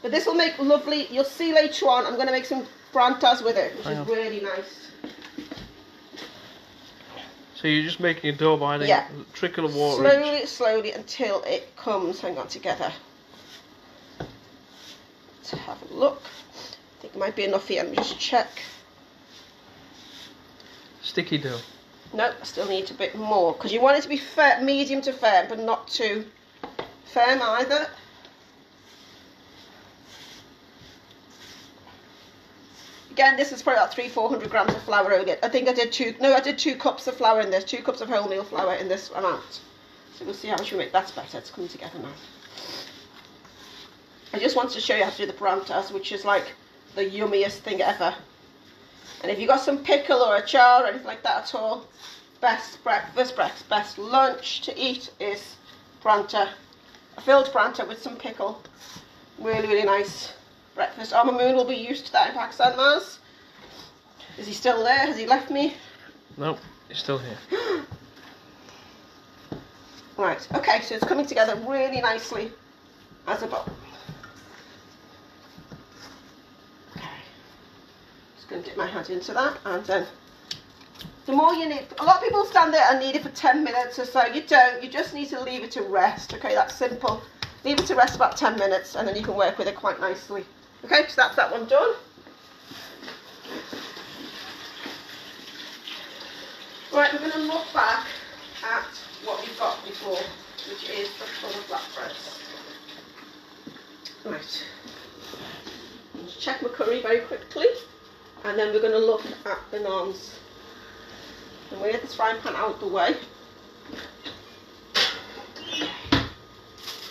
but this will make lovely, you'll see later on, I'm going to make some paranthas with it, which Hang is on. really nice. So you're just making a dough by adding Yeah. a trickle of water. each. Slowly, slowly until it comes, hang on, together. Let's have a look. I think it might be enough here. Let me just check. Sticky dough. Nope, I still need a bit more because you want it to be fair, medium to firm, but not too firm either. Again, this is probably about three, four hundred grams of flour only. I think I did two. No, I did two cups of flour in this. Two cups of wholemeal flour in this amount. So we'll see how much we make. That's better. It's coming together now. I just wanted to show you how to do the paranthas, which is like the yummiest thing ever. And if you've got some pickle or achar or anything like that at all, best breakfast, best, best lunch to eat is pranta. A filled pranta with some pickle. Really, really nice breakfast. Oh, Moon will be used to that in Pakistan, Mars. Is he still there? Has he left me? Nope, he's still here. Right, okay, so it's coming together really nicely as a bowl. Okay, just going to dip my hand into that and then the more you need, a lot of people stand there and need it for 10 minutes or so. You don't, you just need to leave it to rest. Okay, that's simple. Leave it to rest about 10 minutes and then you can work with it quite nicely. Okay, so that's that one done. Right, we're going to look back at what we've got before, which is the full flatbreads. Right. Let's check my curry very quickly, and then we're going to look at the naans. And we get this frying pan out the way.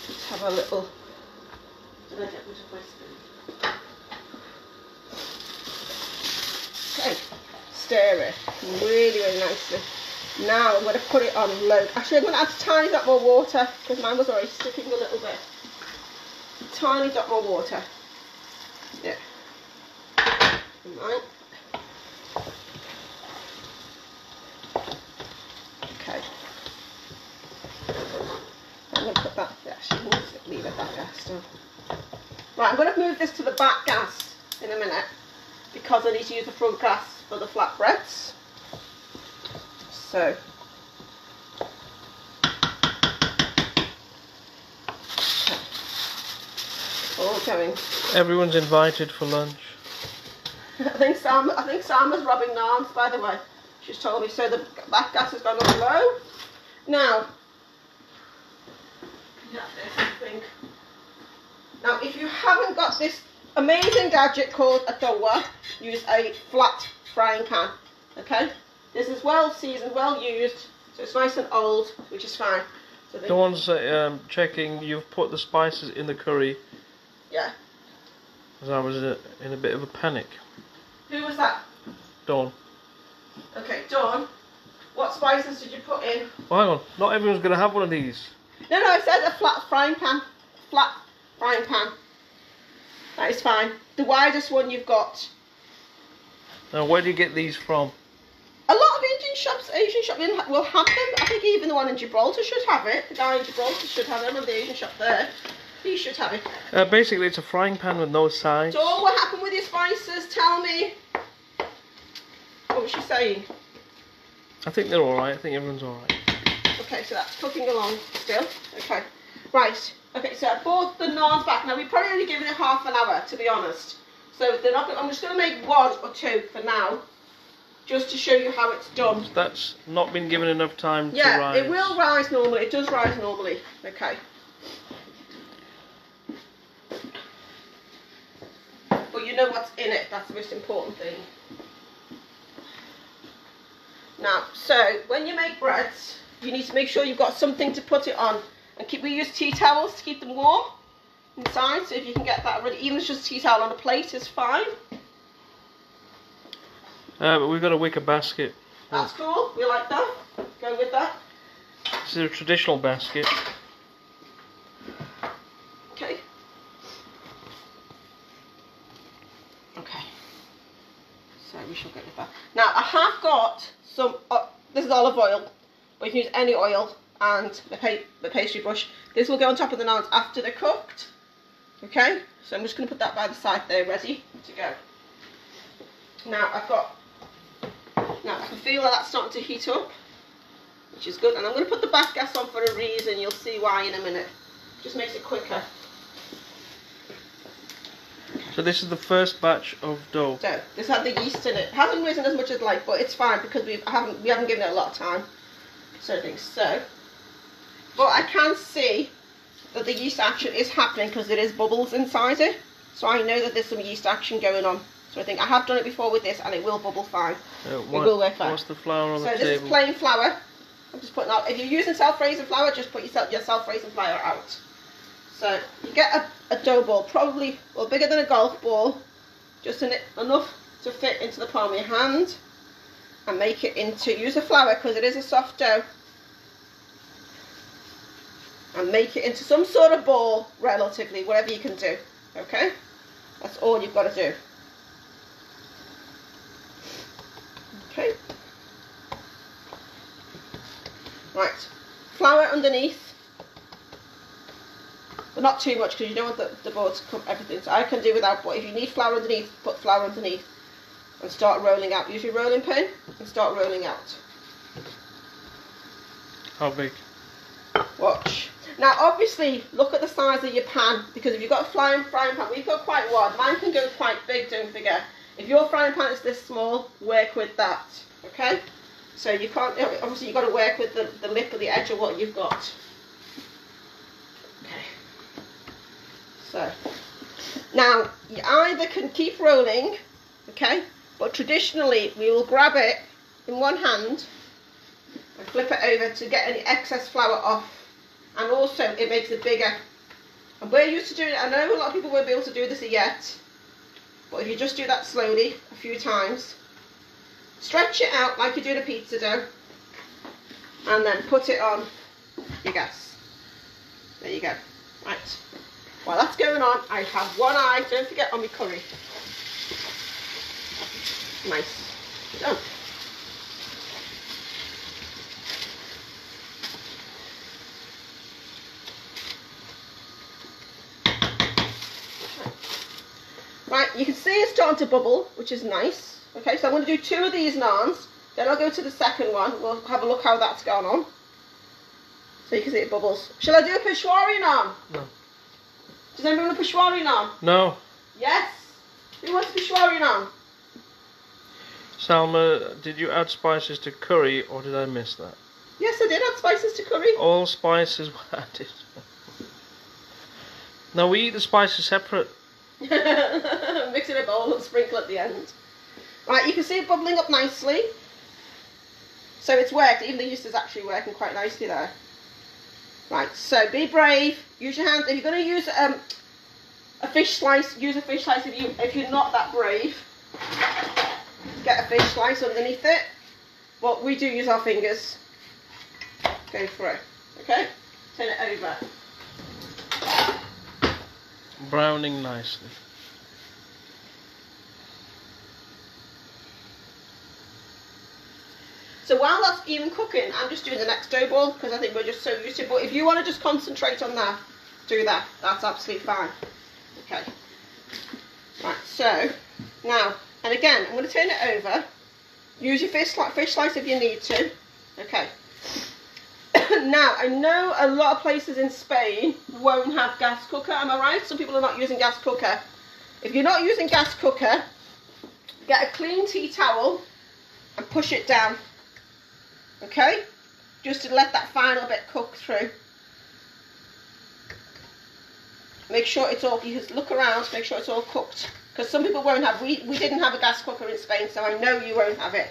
Let's have a little. Did I get rid of my spoon? Okay, stir it really, really nicely. Now I'm going to put it on low. Actually, I'm going to add a tiny dot more water because mine was already sticking a little bit. Tiny dot more water. Yeah. Right. Okay. I'm going to put that. Actually, leave it that there still. Right, I'm going to move this to the back gas in a minute because I need to use the front gas for the flatbreads. So, okay. all going. Everyone's invited for lunch. I think Sam. I think Sam was robbing naans. By the way, she's told me. So the back gas has gone on low. Now, yeah, this, I think. Now, if you haven't got this amazing gadget called a tawa, use a flat frying pan. Okay, this is well seasoned, well used, so it's nice and old, which is fine. So the, Dawn's uh, um, checking you've put the spices in the curry, yeah. as I was in a, in a bit of a panic. Who was that? Dawn. Okay, Dawn. What spices did you put in? Well, hang on, not everyone's going to have one of these. No, no, I said a flat frying pan. Flat frying pan. That is fine. The widest one you've got. Now, where do you get these from? A lot of Asian shops, Asian shops will will have them. I think even the one in Gibraltar should have it. The guy in Gibraltar should have them, and the Asian shop there, he should have it. Uh, basically, it's a frying pan with no sides. So, what happened with your spices? Tell me. What was she saying? I think they're alright. I think everyone's alright. Okay, so that's cooking along still. Okay, right. Okay, so I brought the naans back. Now we've probably only given it half an hour, to be honest. So they're not. I'm just going to make one or two for now, just to show you how it's done. That's not been given enough time to rise. Yeah, it will rise normally. It does rise normally. Okay. But you know what's in it. That's the most important thing. Now, so when you make breads, you need to make sure you've got something to put it on. And keep, we use tea towels to keep them warm inside. So if you can get that ready, even if it's just tea towel on a plate is fine. Uh, but we've got a wicker basket. That's cool. We like that. Go with that. This is a traditional basket. Okay. Okay. So we shall get with that. Now I have got some. Uh, this is olive oil, but you can use any oil and the, pa- the pastry brush. This will go on top of the naans after they're cooked. Okay. So I'm just going to put that by the side there, ready to go. Now I've got. Now I can feel that that's starting to heat up, which is good. And I'm going to put the back gas on for a reason. You'll see why in a minute. Just makes it quicker. So this is the first batch of dough. So this had the yeast in it. Hasn't risen as much as like, but it's fine because we haven't we haven't given it a lot of time. So things so. But I can see that the yeast action is happening because there is bubbles inside it. So I know that there's some yeast action going on. So I think I have done it before with this and it will bubble fine. Uh, will work fine. What's the flour on So the this is plain flour. I'm just putting out. If you're using self-raising flour, just put yourself your self-raising flour out. So you get a, a dough ball, probably well bigger than a golf ball, just in it, enough to fit into the palm of your hand, and make it into. Use the flour because it is a soft dough, and make it into some sort of ball, relatively, whatever you can do. Okay, that's all you've got to do. Okay. Right, flour underneath, but not too much because you don't want the, the board to cover everything. So I can do without, but if you need flour underneath, put flour underneath and start rolling out. Use your rolling pin and start rolling out. How big? Watch. Now, obviously, look at the size of your pan because if you've got a frying, frying pan, we've got quite wide. Mine can go quite big, don't forget. If your frying pan is this small, work with that. Okay? So you can't, obviously, you've got to work with the, the lip or the edge of what you've got. Okay. So, now, you either can keep rolling, okay? But traditionally, we will grab it in one hand and flip it over to get any excess flour off and also it makes it bigger. And we're used to doing it. I know a lot of people won't be able to do this yet but if you just do that slowly a few times stretch it out like you do the pizza dough and then put it on your gas. There you go. Right. While that's going on I have one eye. Don't forget on my curry. Nice. Done you can see it's starting to bubble, which is nice. Okay, so I'm going to do two of these naans. Then I'll go to the second one. We'll have a look how that's going on. So you can see it bubbles. Shall I do a Peshwari naan? No. Does anyone want a Peshwari naan? No. Yes. Who wants a Peshwari naan? Salma, did you add spices to curry or did I miss that? Yes, I did add spices to curry. All spices were added. Now we eat the spices separate. Mix it in a bowl and sprinkle at the end. Right, you can see it bubbling up nicely. So it's worked, even the yeast is actually working quite nicely there. Right, so be brave. Use your hands. If you're going to use um, a fish slice, use a fish slice. If you if you're not that brave, get a fish slice underneath it. But we do use our fingers. Go for it. Okay, turn it over. Browning nicely. So while that's even cooking, I'm just doing the next dough ball because I think we're just so used to it. But if you want to just concentrate on that, do that. That's absolutely fine. Okay. Right, so now, and again, I'm going to turn it over. Use your fish, fish slice if you need to. Okay. now, I know a lot of places in Spain won't have gas cooker. Am I right? Some people are not using gas cooker. If you're not using gas cooker, get a clean tea towel and push it down okay just to let that final bit cook through make sure it's all you just look around make sure it's all cooked because some people won't have we, we didn't have a gas cooker in Spain so I know you won't have it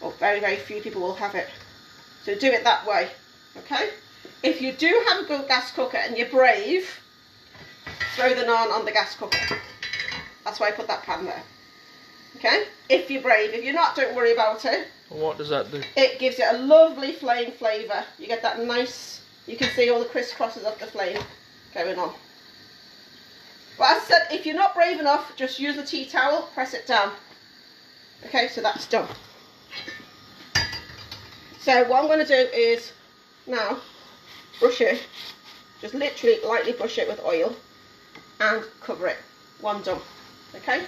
or very very few people will have it so do it that way okay if you do have a good gas cooker and you're brave throw the naan on the gas cooker that's why I put that pan there okay if you're brave if you're not don't worry about it What does that do? it gives it a lovely flame flavour. You get that nice, you can see all the crisscrosses of the flame going on. But as I said, if you're not brave enough, just use the tea towel, press it down. Okay, so that's done. So what I'm going to do is now brush it, just literally lightly brush it with oil and cover it. One done. Okay,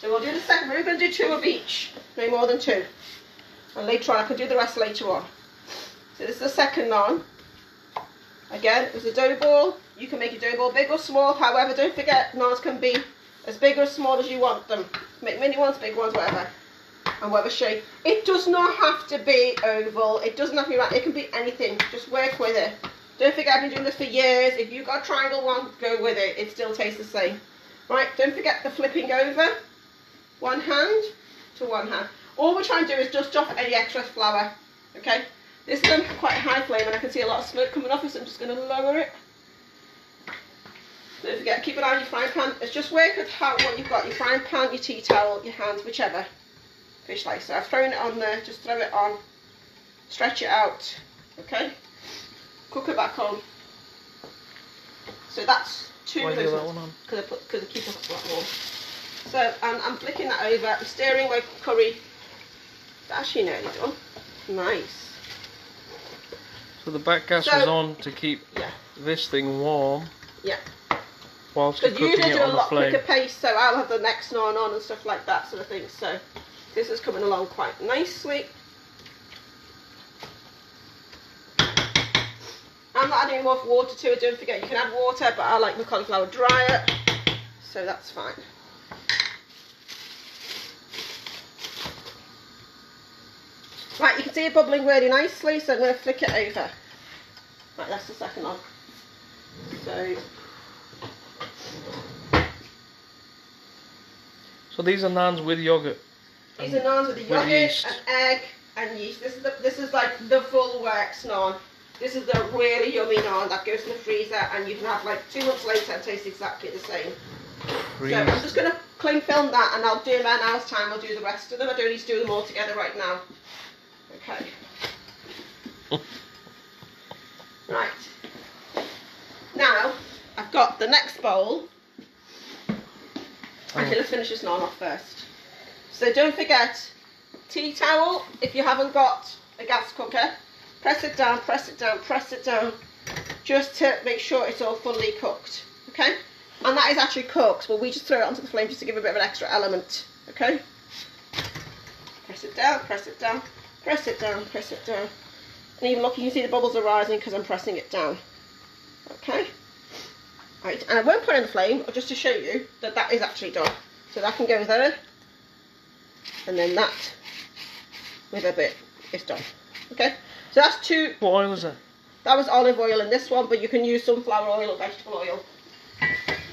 so we'll do the second. We're going to do two of each, no more than two. And later on, I can do the rest later on. So this is the second naan. Again, it's a dough ball. You can make your dough ball big or small. However, don't forget, naans can be as big or small as you want them. Make mini ones, big ones, whatever. And whatever shape. It does not have to be oval. It doesn't have to be round. It can be anything. Just work with it. Don't forget, I've been doing this for years. If you've got a triangle one, go with it. It still tastes the same. Right, don't forget the flipping over. one hand to one hand. All we're trying to do is dust off any excess flour. Okay? This is on quite high flame and I can see a lot of smoke coming off it, so I'm just going to lower it. Don't forget, keep an eye on your frying pan. It's just work with how what you've got, your frying pan, your tea towel, your hands, whichever fish like so. I've thrown it on there, just throw it on, stretch it out, okay? Cook it back on. So that's two Why of those that one on? because I put because I keep it that warm. So um, I'm flicking that over. I'm stirring my curry. It's actually nearly done. Nice. So the back gas So- was on to keep Yeah. this thing warm. Yeah. Whilst you're cooking it a on the lot flame. quicker pace, so I'll have the next naan on and stuff like that sort of thing. So this is coming along quite nicely. I'm not adding more water to it, don't forget you can add water, but I like my cauliflower drier, so that's fine. Right, you can see it bubbling really nicely, so I'm going to flick it over. Right, that's the second one. So So these are naans with yogurt. These are naans with the With yogurt yeast. and egg and yeast. This is the, this is like the full works naan. This is the really yummy naan that goes in the freezer and you can have like two months later and taste exactly the same. Freeze. So I'm just gonna cling film that and I'll do in an hour's time. I'll do the rest of them. I don't need to do them all together right now. Okay. right. Now I've got the next bowl. Actually, oh. let's finish this naan off first. So don't forget, tea towel, if you haven't got a gas cooker, press it down, press it down, press it down, just to make sure it's all fully cooked, okay? And that is actually cooked, but we just throw it onto the flame just to give a bit of an extra element, okay? Press it down, press it down, press it down, press it down. And even look, you can see the bubbles are rising because I'm pressing it down, okay? Right, and I won't put it in the flame, just to show you that that is actually done. So that can go there, and then that with a bit is done. Okay, so that's two. What oil is that? That was olive oil in this one, but you can use sunflower oil or vegetable oil.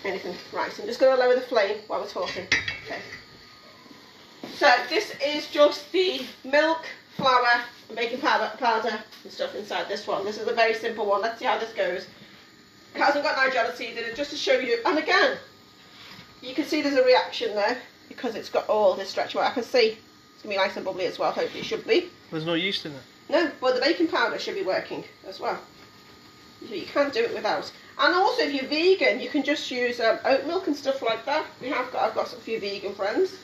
Anything. Right, so I'm just going to lower the flame while we're talking. Okay. So this is just the milk, flour, and baking powder, powder and stuff inside this one. This is a very simple one. Let's see how this goes. It hasn't got nigella seed in it, just to show you. And again, you can see there's a reaction there because it's got all this stretch mark. I can see it's going to be nice and bubbly as well. Hopefully it should be. There's no yeast in it. No, but the baking powder should be working as well. So you can't do it without. And also, if you're vegan, you can just use um, oat milk and stuff like that. We have got, I've got a few vegan friends,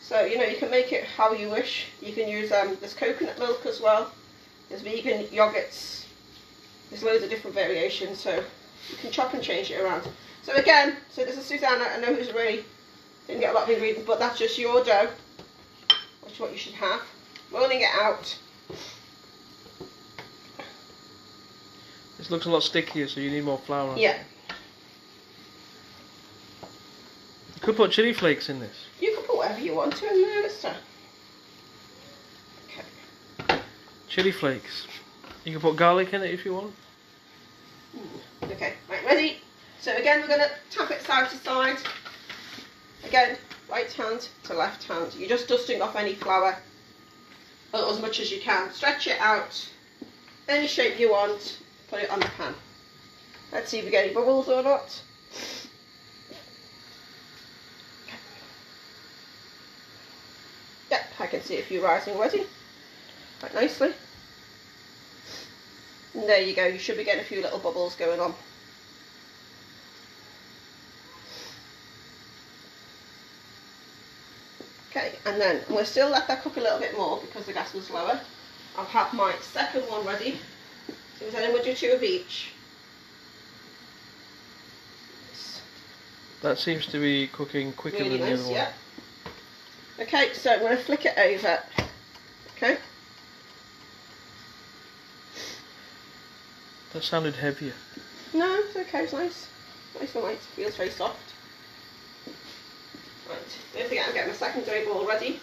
so you know you can make it how you wish. You can use um, there's coconut milk as well. There's vegan yogurts. There's loads of different variations, so you can chop and change it around. So again, so this is Susanna. I know who's really didn't get a lot of ingredients, but that's just your dough. That's what you should have. Rolling it out. This looks a lot stickier, so you need more flour. Yeah. You could put chili flakes in this. You can put whatever you want to in there, mister. Okay. Chili flakes. You can put garlic in it if you want. Mm. Okay, right, ready? So again, we're going to tap it side to side. Again, right hand to left hand. You're just dusting off any flour as much as you can. Stretch it out. Any shape you want. Put it on the pan. Let's see if we get any bubbles or not. Yep, I can see a few rising already. Quite nicely. And there you go, you should be getting a few little bubbles going on. Okay, and then we'll still let that cook a little bit more because the gas was lower. I'll have my second one ready. So then we'll do two of each. That seems to be cooking quicker Really than nice, the other yeah. Okay, so I'm going to flick it over. Okay. That sounded heavier. no, it's okay, it's nice. Nice and light, feels very soft. Right, don't forget I'm getting my second dough ball ready.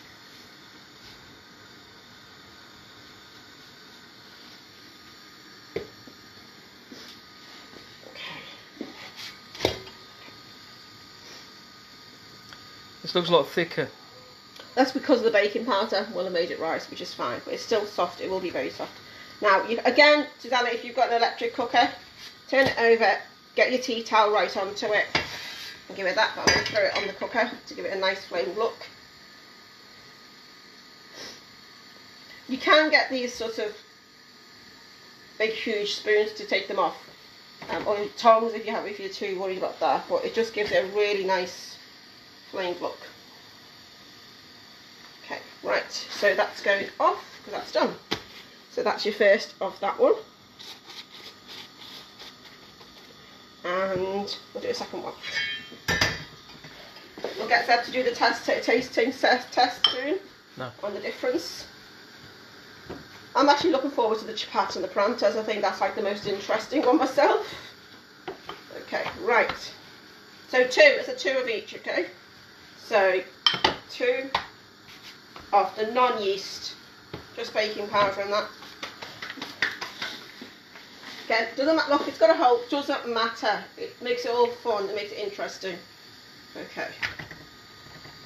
Okay. This looks a lot thicker. That's because of the baking powder will have made it rise, which is fine. But it's still soft. It will be very soft. Now, you, again, Susanna, if you've got an electric cooker, turn it over, get your tea towel right onto it, and give it that. But I'm going to throw it on the cooker to give it a nice flame look. You can get these sort of big, huge spoons to take them off, um, or tongs if you have if you're too worried about that. But it just gives it a really nice flamed look. Okay, right. So that's going off because that's done. So that's your first of that one. And we'll do a second one. We'll get Seb to do the test, tasting test, test soon No. on the difference. I'm actually looking forward to the chapats and the paranthas. I think that's like the most interesting one myself. Okay, right. So two, it's a two of each, okay? So two of the non-yeast, just baking powder and that. Again, doesn't matter, look, it's got a hole, doesn't matter. It makes it all fun, it makes it interesting. Okay,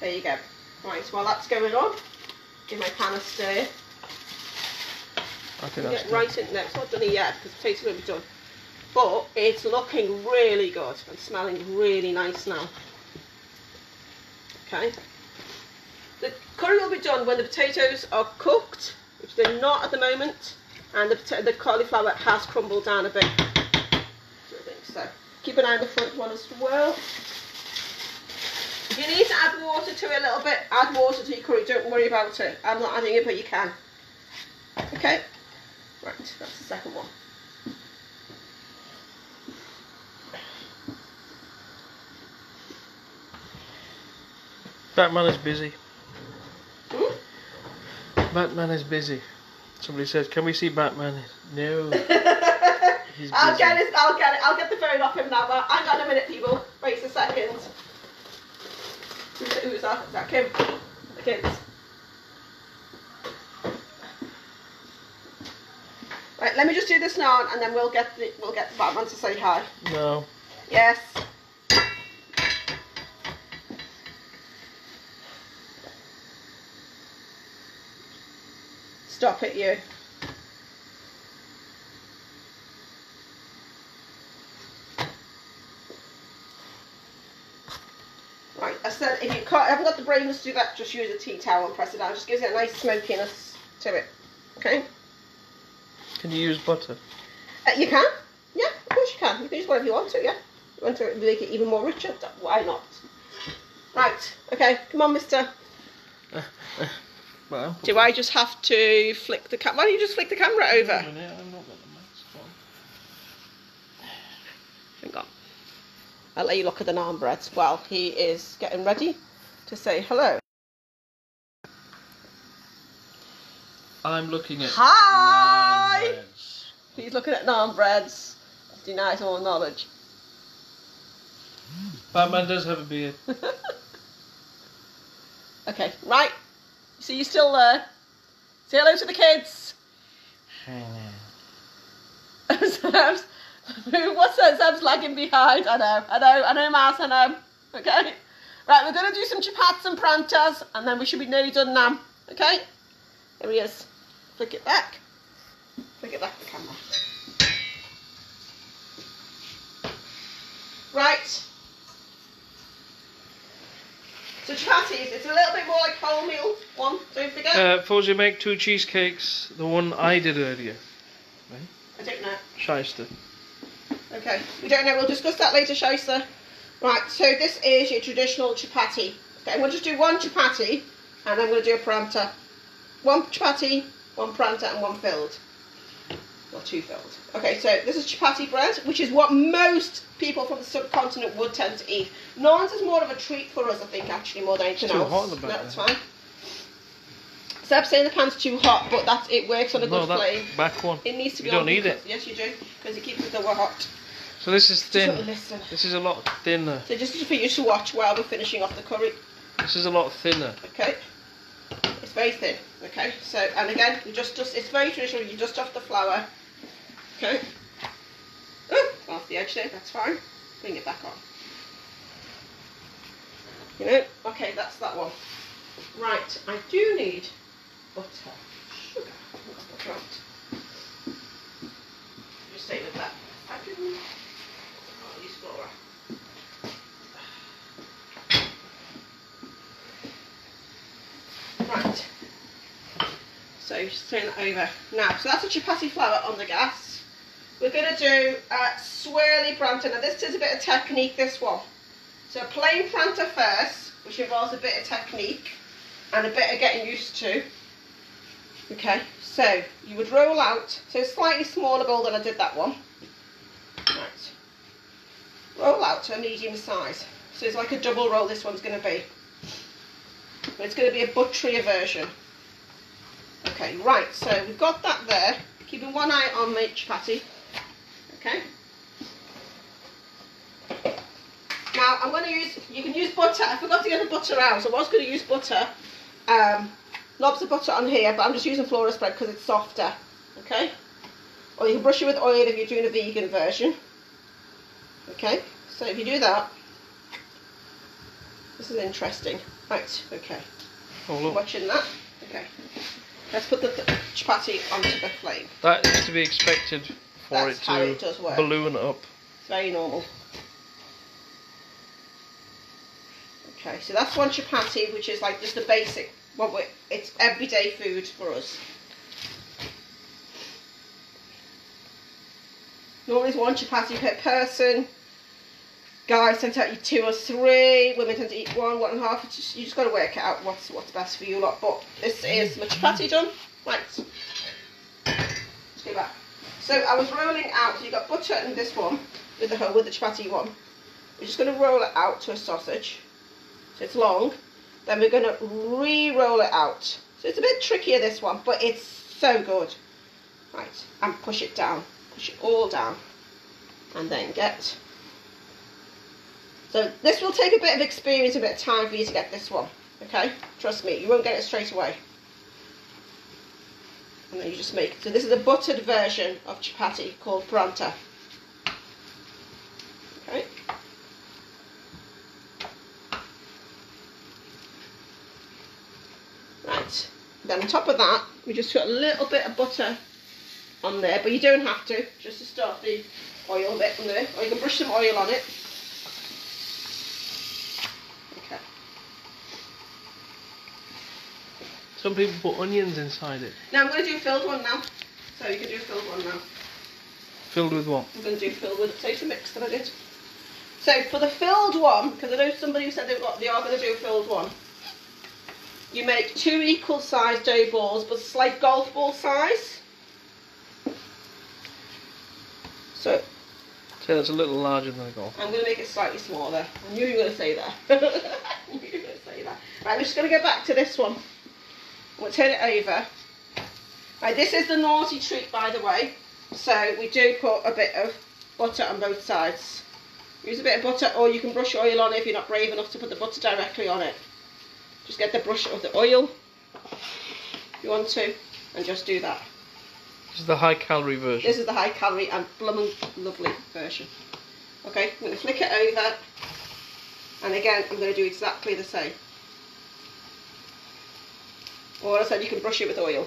there you go. Right, so while that's going on, give my pan a stir. I think that's Get good. right in there. It's not done yet because the potatoes will be done. But it's looking really good and smelling really nice now. Okay. The curry will be done when the potatoes are cooked, which they're not at the moment, and the, the cauliflower has crumbled down a bit. So, I think so keep an eye on the front one as well. You need to add water to it a little bit, add water to your curry. Don't worry about it. I'm not adding it, but you can. Okay. Right, that's the second one. Batman is busy. Hmm? Batman is busy. Somebody says, "Can we see Batman?" No. I'll get it. I'll get it. I'll get the phone off him now. But hang on a minute, people. Wait a second. Who's, who's that? Is that Kim? The kids. Right. Let me just do this now, and then we'll get the we'll get the Batman to say hi. No. Yes. Stop it, you. Right, I said if you can't, haven't got the brains to do that, just use a tea towel and press it down. Just gives it a nice smokiness to it. Okay? Can you use butter? Uh, you can. Yeah, of course you can. You can use whatever you want to, yeah. You want to make it even more richer? Why not? Right, okay, come on, mister. Well. Do I just have to flick the camera? Why don't you just flick the camera over? I've not got the mask on. Hang on. I'll let you look at the naan breads Well, he is getting ready to say hello. I'm looking at. Hi! He's looking at naan breads. Denies all knowledge. Batman does have a beard. Okay, right. See you still there. Say hello to the kids. Sam's, what's that? Sam's lagging behind. I know, I know, I know, Mars, I know. Okay? Right, we're going to do some chapats and paranthas, and then we should be nearly done now. Okay? Here he is. Flick it back. Flick it back to the camera. Right. So chapatis, it's a little bit more like wholemeal one, don't forget. Uh, Fozy, make two cheesecakes. The one I did earlier. I don't know. Shyster. Okay, we don't know. We'll discuss that later, Shaisa. Right, so this is your traditional chapati. Okay, we'll just do one chapati, and I'm going to do a parantha. One chapati, one parantha, and one filled. Or two filled. Okay, so this is chapati bread, which is what most people from the subcontinent would tend to eat. Naans is more of a treat for us, I think, actually, more than anything too else. hot in the back No, That's there. fine. Seb's saying the pan's too hot, but that's it works on a No, good that flame. back one. It needs to be You don't need it. Yes, you do, because it keeps the dough hot. So this is thin. This is a lot thinner. So just for you to watch while we're finishing off the curry. This is a lot thinner. Okay. It's very thin. Okay. So and again, you just just it's very traditional. You dust off the flour. Okay. Oh, off the edge there. That's fine. Bring it back on. You know. Okay, that's that one. Right, I do need butter. Sugar. Right. Just stay with that. I can. I'll use Flora. Right. So just turn that over. Now, so that's a chapati flour on the gas. We're going to do a swirly parantha. Now this is a bit of technique, this one. So plain parantha first, which involves a bit of technique and a bit of getting used to. Okay, so you would roll out, so slightly smaller bowl than I did that one. Right. Roll out to a medium size. So it's like a double roll this one's going to be. But it's going to be a butterier version. Okay, right, so we've got that there. Keeping one eye on the chapati. Okay. Now I'm going to use, you can use butter. I forgot to get the butter out, so I was going to use butter. Um, knobs of butter on here, but I'm just using Flora spread because it's softer. Okay. Or you can brush it with oil if you're doing a vegan version. Okay. So if you do that, this is interesting. Right. Okay. Oh Watching that. Okay. Let's put the th- chapati onto the flame. that is to be expected for That's it to it balloon up. It's very normal. Okay, so that's one chapati, which is like just the basic. What we it's everyday food for us. Normally it's one chapati per person. Guys tend to eat two or three. Women tend to eat one, one and a half. Just, you just got to work out what's what's best for you lot. But this is my chapati done. Right. Let's go back. So I was rolling out. So you got butter in this one with the with the chapati one. We're just going to roll it out to a sausage. So it's long. Then we're going to re-roll it out. So it's a bit trickier this one, but it's so good. Right, and push it down. Push it all down. And then get. So this will take a bit of experience, a bit of time for you to get this one. Okay? Trust me, you won't get it straight away. And then you just make So this is a buttered version of chapati called parantha. Okay. Right. Then on top of that, we just put a little bit of butter on there, but you don't have to, just to start the oil bit on there. Or you can brush some oil on it. Some people put onions inside it. Now I'm going to do a filled one now. So you can do a filled one now. Filled with what? I'm going to do filled with potato mix that I did. So for the filled one, because I know somebody who said they've got, they are going to do a filled one. You make two equal sized dough balls, but slight golf ball size. So So that's a little larger than a golf. I'm going to make it slightly smaller. I knew you were going to say that. I knew you were going to say that. Right, we're just going to go back to this one. We'll turn it over. Right, this is the naughty treat, by the way. So we do put a bit of butter on both sides. Use a bit of butter, or you can brush oil on it if you're not brave enough to put the butter directly on it. Just get the brush of the oil if you want to, and just do that. This is the high calorie version. This is the high calorie and blooming lovely version. Okay, I'm going to flick it over. And again, I'm going to do exactly the same. Or I said you can brush it with oil.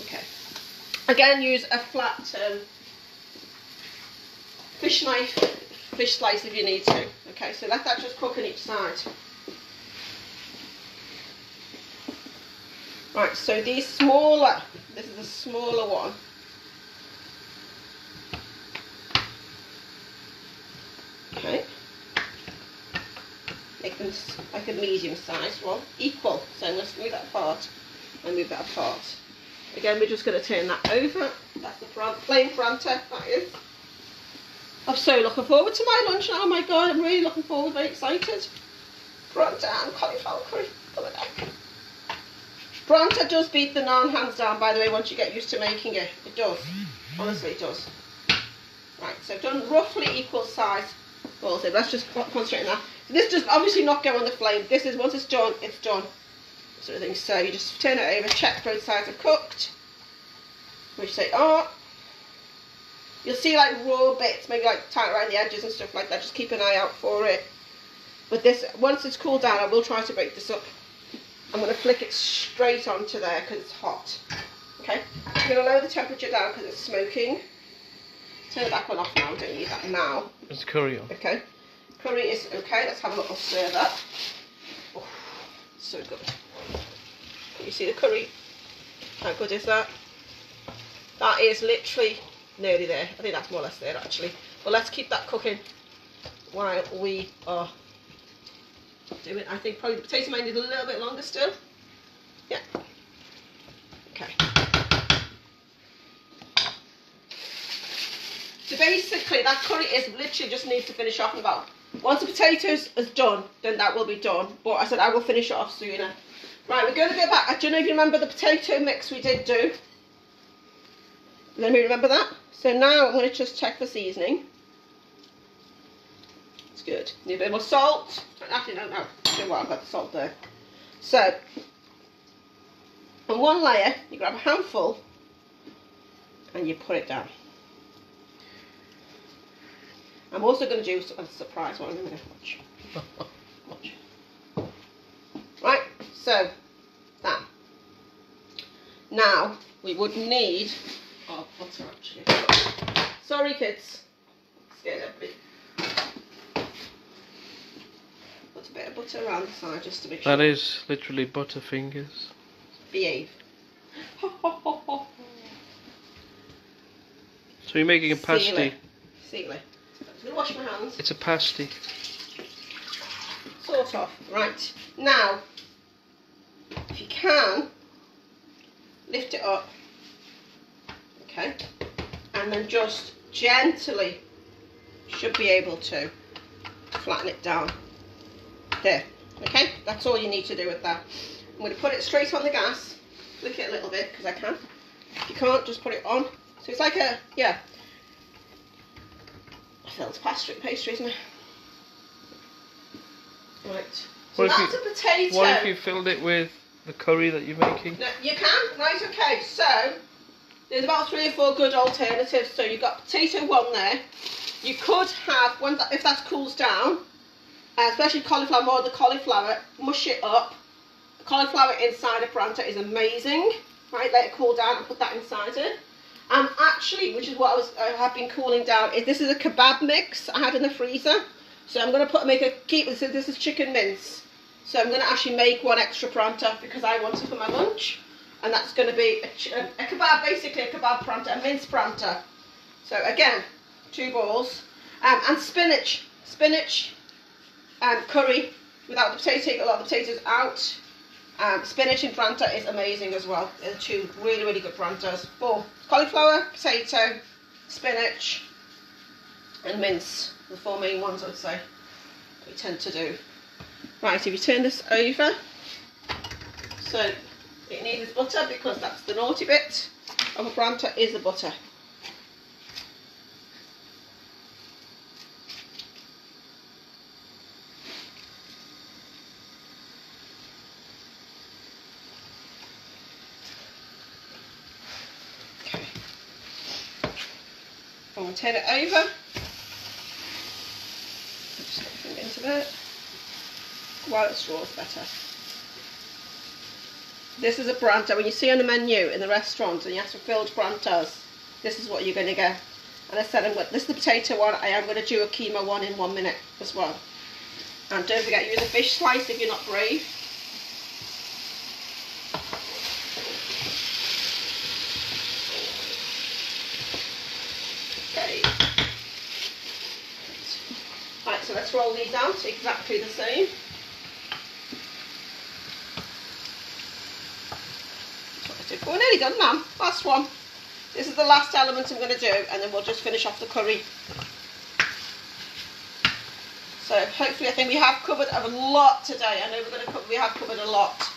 Okay. Again, use a flat um, fish knife, fish slice if you need to. Okay, so let that just cook on each side. Right, so these smaller, this is a smaller one. Okay. Like a medium sized one, equal. So I'm going to move that apart and move that apart. Again, we're just going to turn that over. That's the fran- plain franta, that is. I'm so looking forward to my lunch now. Oh my god, I'm really looking forward, very excited. Franta and cauliflower curry for the neck. Parantha does beat the naan hands down, by the way, once you get used to making it. It does. Honestly, it does. Right, so I've done roughly equal size balls. Let's just co- concentrate on that. This does obviously not go on the flame. This is, once it's done, it's done. Sort of thing. So you just turn it over, check both sides are cooked. Which they are. You'll see like raw bits, maybe like tight around the edges and stuff like that. Just keep an eye out for it. But this, once it's cooled down, I will try to break this up. I'm going to flick it straight onto there because it's hot. Okay, I'm going to lower the temperature down because it's smoking. Turn the back one off now, don't need that now. It's curry on. Okay, curry is okay, let's have a little stir that. Oh, so good. Can you see the curry? How good is that? That is literally nearly there. I think that's more or less there actually. But let's keep that cooking while we are doing. I think probably the potato might need a little bit longer still. Yeah. Okay. So basically that curry is literally just needs to finish off in about once the potatoes is done, then that will be done. But I said I will finish it off sooner. Right, we're going to go back. I don't know if you remember the potato mix we did do. Let me remember that. So now I'm going to just check for seasoning. It's good. Need a bit more salt. Actually, no, no. Know what? I've got the salt there. So, on one layer, you grab a handful and you put it down. I'm also going to do a surprise one. I'm going to watch. Watch. Right, so that. Now we would need oh butter actually. Sorry kids. Scared everybody. Put a bit of butter around the side just to make sure. That is literally butterfingers. Behave. So you're making a pasty. it. Seal it. I'm gonna wash my hands. It's a pasty. Sort of. Right. Now, if you can, lift it up. Okay. And then just gently should be able to flatten it down. There. Okay. That's all you need to do with that. I'm going to put it straight on the gas. Flick it a little bit because I can. If you can't, just put it on. So it's like a, yeah. Filled pastry, pastry, isn't it? Right. So What that's you- a potato. What if you filled it with the curry that you're making? No, you can, right, okay, so there's about three or four good alternatives. So you've got potato one there. You could have, when that, if that cools down, uh, especially cauliflower, more of the cauliflower, mush it up. The cauliflower inside a paratha is amazing, right? Let it cool down and put that inside it. And actually, which is what I was I have been cooling down, is this is a kebab mix I had in the freezer. So I'm gonna put make a keep So This is chicken mince. So I'm gonna actually make one extra paratha because I want it for my lunch, and that's gonna be a, a, kebab, basically a kebab paratha, a mince paratha. So again, two balls, um, and spinach, spinach, and curry without the potato. Take a lot of the potatoes out. Um, spinach and paratha is amazing as well. They're two really really good parathas. Four cauliflower, potato, spinach, and mince. The four main ones I would say we tend to do. Right, if you turn this over, so it needs butter because that's the naughty bit of a paratha is the butter. Turn it over. Just get it into there. While it's raw, it's better. This is a paratha. When you see on the menu in the restaurants and you ask for filled parathas, this is what you're going to get. And I said, I'm this is the potato one. I am going to do a keema one in one minute as well. And don't forget, use a fish slice if you're not brave. Okay. Right, so roll these out exactly the same. We're nearly done now. Last one. This is the last element I'm going to do, and then we'll just finish off the curry. So hopefully, I think we have covered a lot today. I know we're going to cover, we have covered a lot,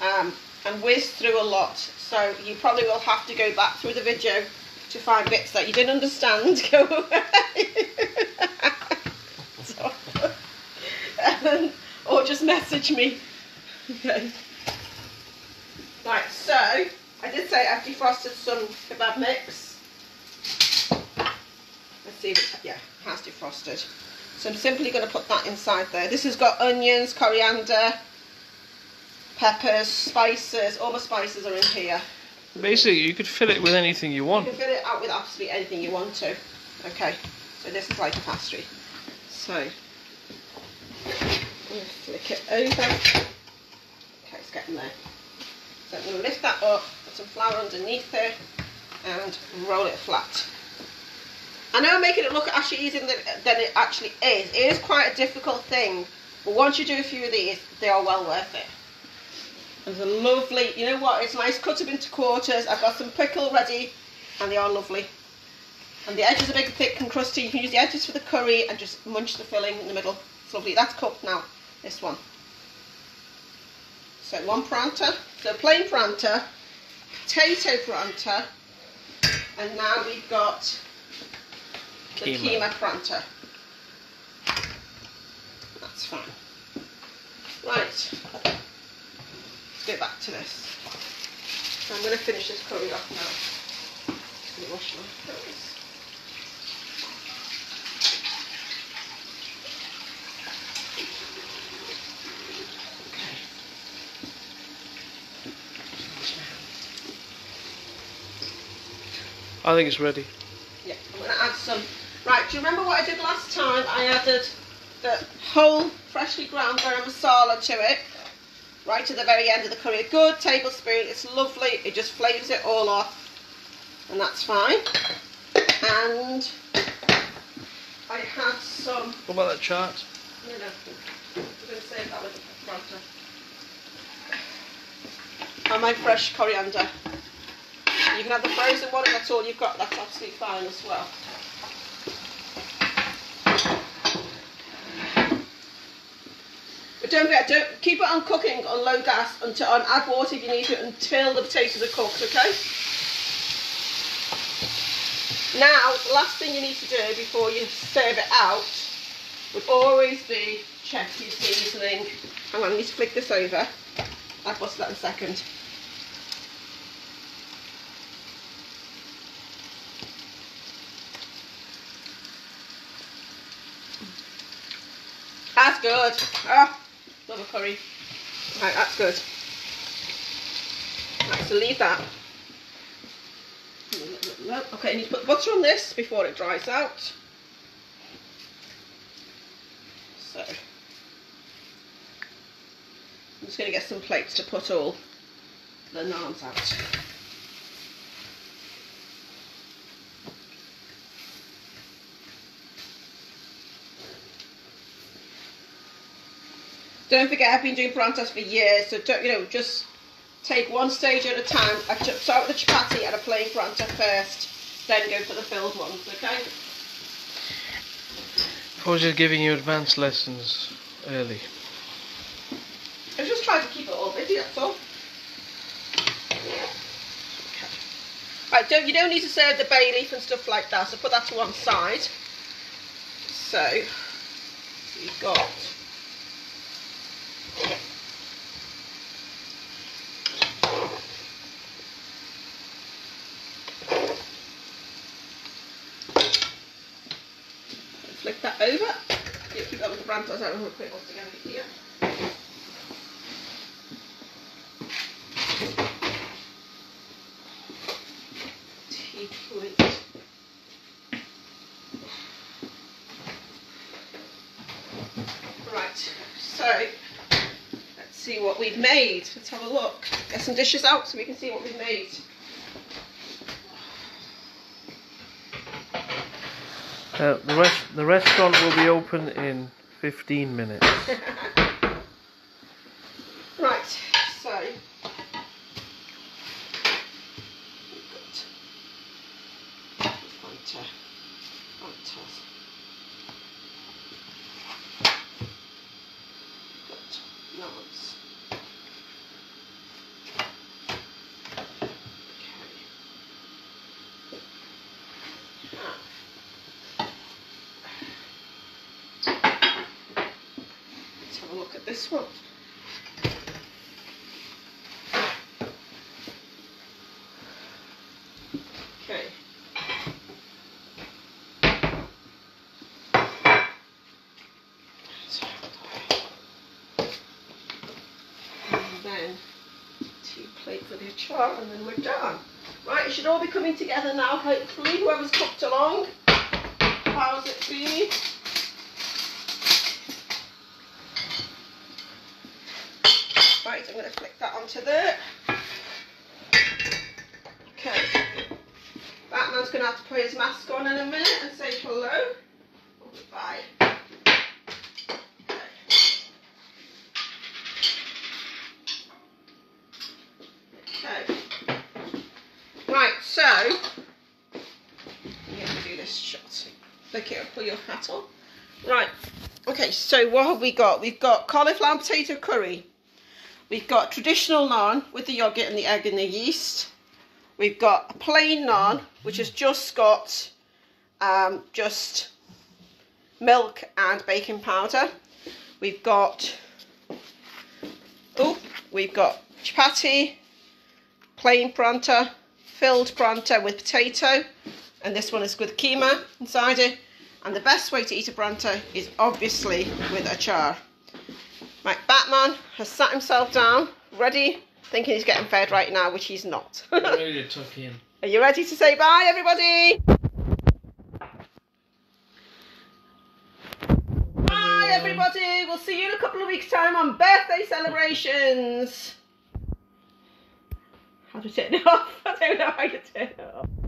um, and whizzed through a lot. So you probably will have to go back through the video to find bits that you didn't understand. Go away. So- um, or just message me. Okay. Right, so I did say I've defrosted some kebab mix. Let's see if it's, yeah, has defrosted. So I'm simply going to put that inside there. This has got onions, coriander, peppers, spices. All the spices are in here. Basically, you could fill it with anything you want. You can fill it out with absolutely anything you want to. Okay, so this is like a pastry. So, I'm going to flick it over. Okay, it's getting there. So I'm going to lift that up, put some flour underneath it, and roll it flat. I know I'm making it look actually easier than, than it actually is. It is quite a difficult thing, but once you do a few of these, they are well worth it. There's a lovely, you know what, it's nice, cut them into quarters. I've got some pickle ready, and they are lovely. And the edges are big, thick and crusty. You can use the edges for the curry and just munch the filling in the middle. It's lovely. That's cooked now, this one. So one parantha, so plain parantha, potato parantha, and now we've got the Keema. keema parantha. That's fine. Right, let's go back to this. So I'm going to finish this curry off now. Just gonna wash my hands. I think it's ready. Yeah, I'm going to add some. Right, do you remember what I did last time? I added the whole freshly ground garam masala to it, right to the very end of the curry. A good tablespoon. It's lovely. It just flavours it all off, and that's fine. And I had some. What about that chart? No, no, I'm going to save that with the parantha. And my fresh coriander. You can have the frozen one, if that's all you've got. That's absolutely fine as well. But don't forget, don't keep it on cooking on low gas until and add water if you need to until the potatoes are cooked. Okay. Now, the last thing you need to do before you serve it out would always be check your seasoning. Hang on, I need to flick this over. I'll bust that in a second. That's good. Ah, love a curry. Right, that's good. Right, so leave that. Okay, you need to put butter on this before it dries out. So, I'm just going to get some plates to put all the naans out. Don't forget, I've been doing paranthas for years, so don't, you know, just take one stage at a time. I start with the chapati and a plain parantha first, then go for the filled ones, okay? I was just giving you advanced lessons early. I just tried to keep it all busy, that's all. Right, don't, you don't need to serve the bay leaf and stuff like that, so put that to one side. So, you've got Flick that over. Yeah, keep that with the paranthas. I don't want to put it all together here. Tea point. Right, so let's see what we've made. Let's have a look. Get some dishes out so we can see what we've made. Uh, the rest, the restaurant will be open in 15 minutes. Right, so we've got Fanta, Fantas. Got nuts. Okay. Ah. Let's have a look at this one. Okay. wait char and then we're done. Right, it should all be coming together now, hopefully. Whoever's cooked along, how's it been? Right, I'm going to flick that onto there. Okay. Batman's going to have to put his mask on in a minute and say hello. Or goodbye. Okay. Right, so you have to do this shot. Okay, I'll pull your hat on. Right. Okay, so what have we got? We've got cauliflower potato curry. We've got traditional naan with the yogurt and the egg and the yeast. We've got a plain naan, which has just got um, just milk and baking powder. We've got oh, we've got chapati, plain parantha, filled parantha with potato, and this one is with keema inside it. And the best way to eat a parantha is obviously with a char. Right, Batman has sat himself down, ready, thinking he's getting fed right now, which he's not. Ready to tuck in. Are you ready to say bye, everybody? Bye, everybody. We'll see you in a couple of weeks' time on birthday celebrations. How to turn it off? I don't know how to turn it off.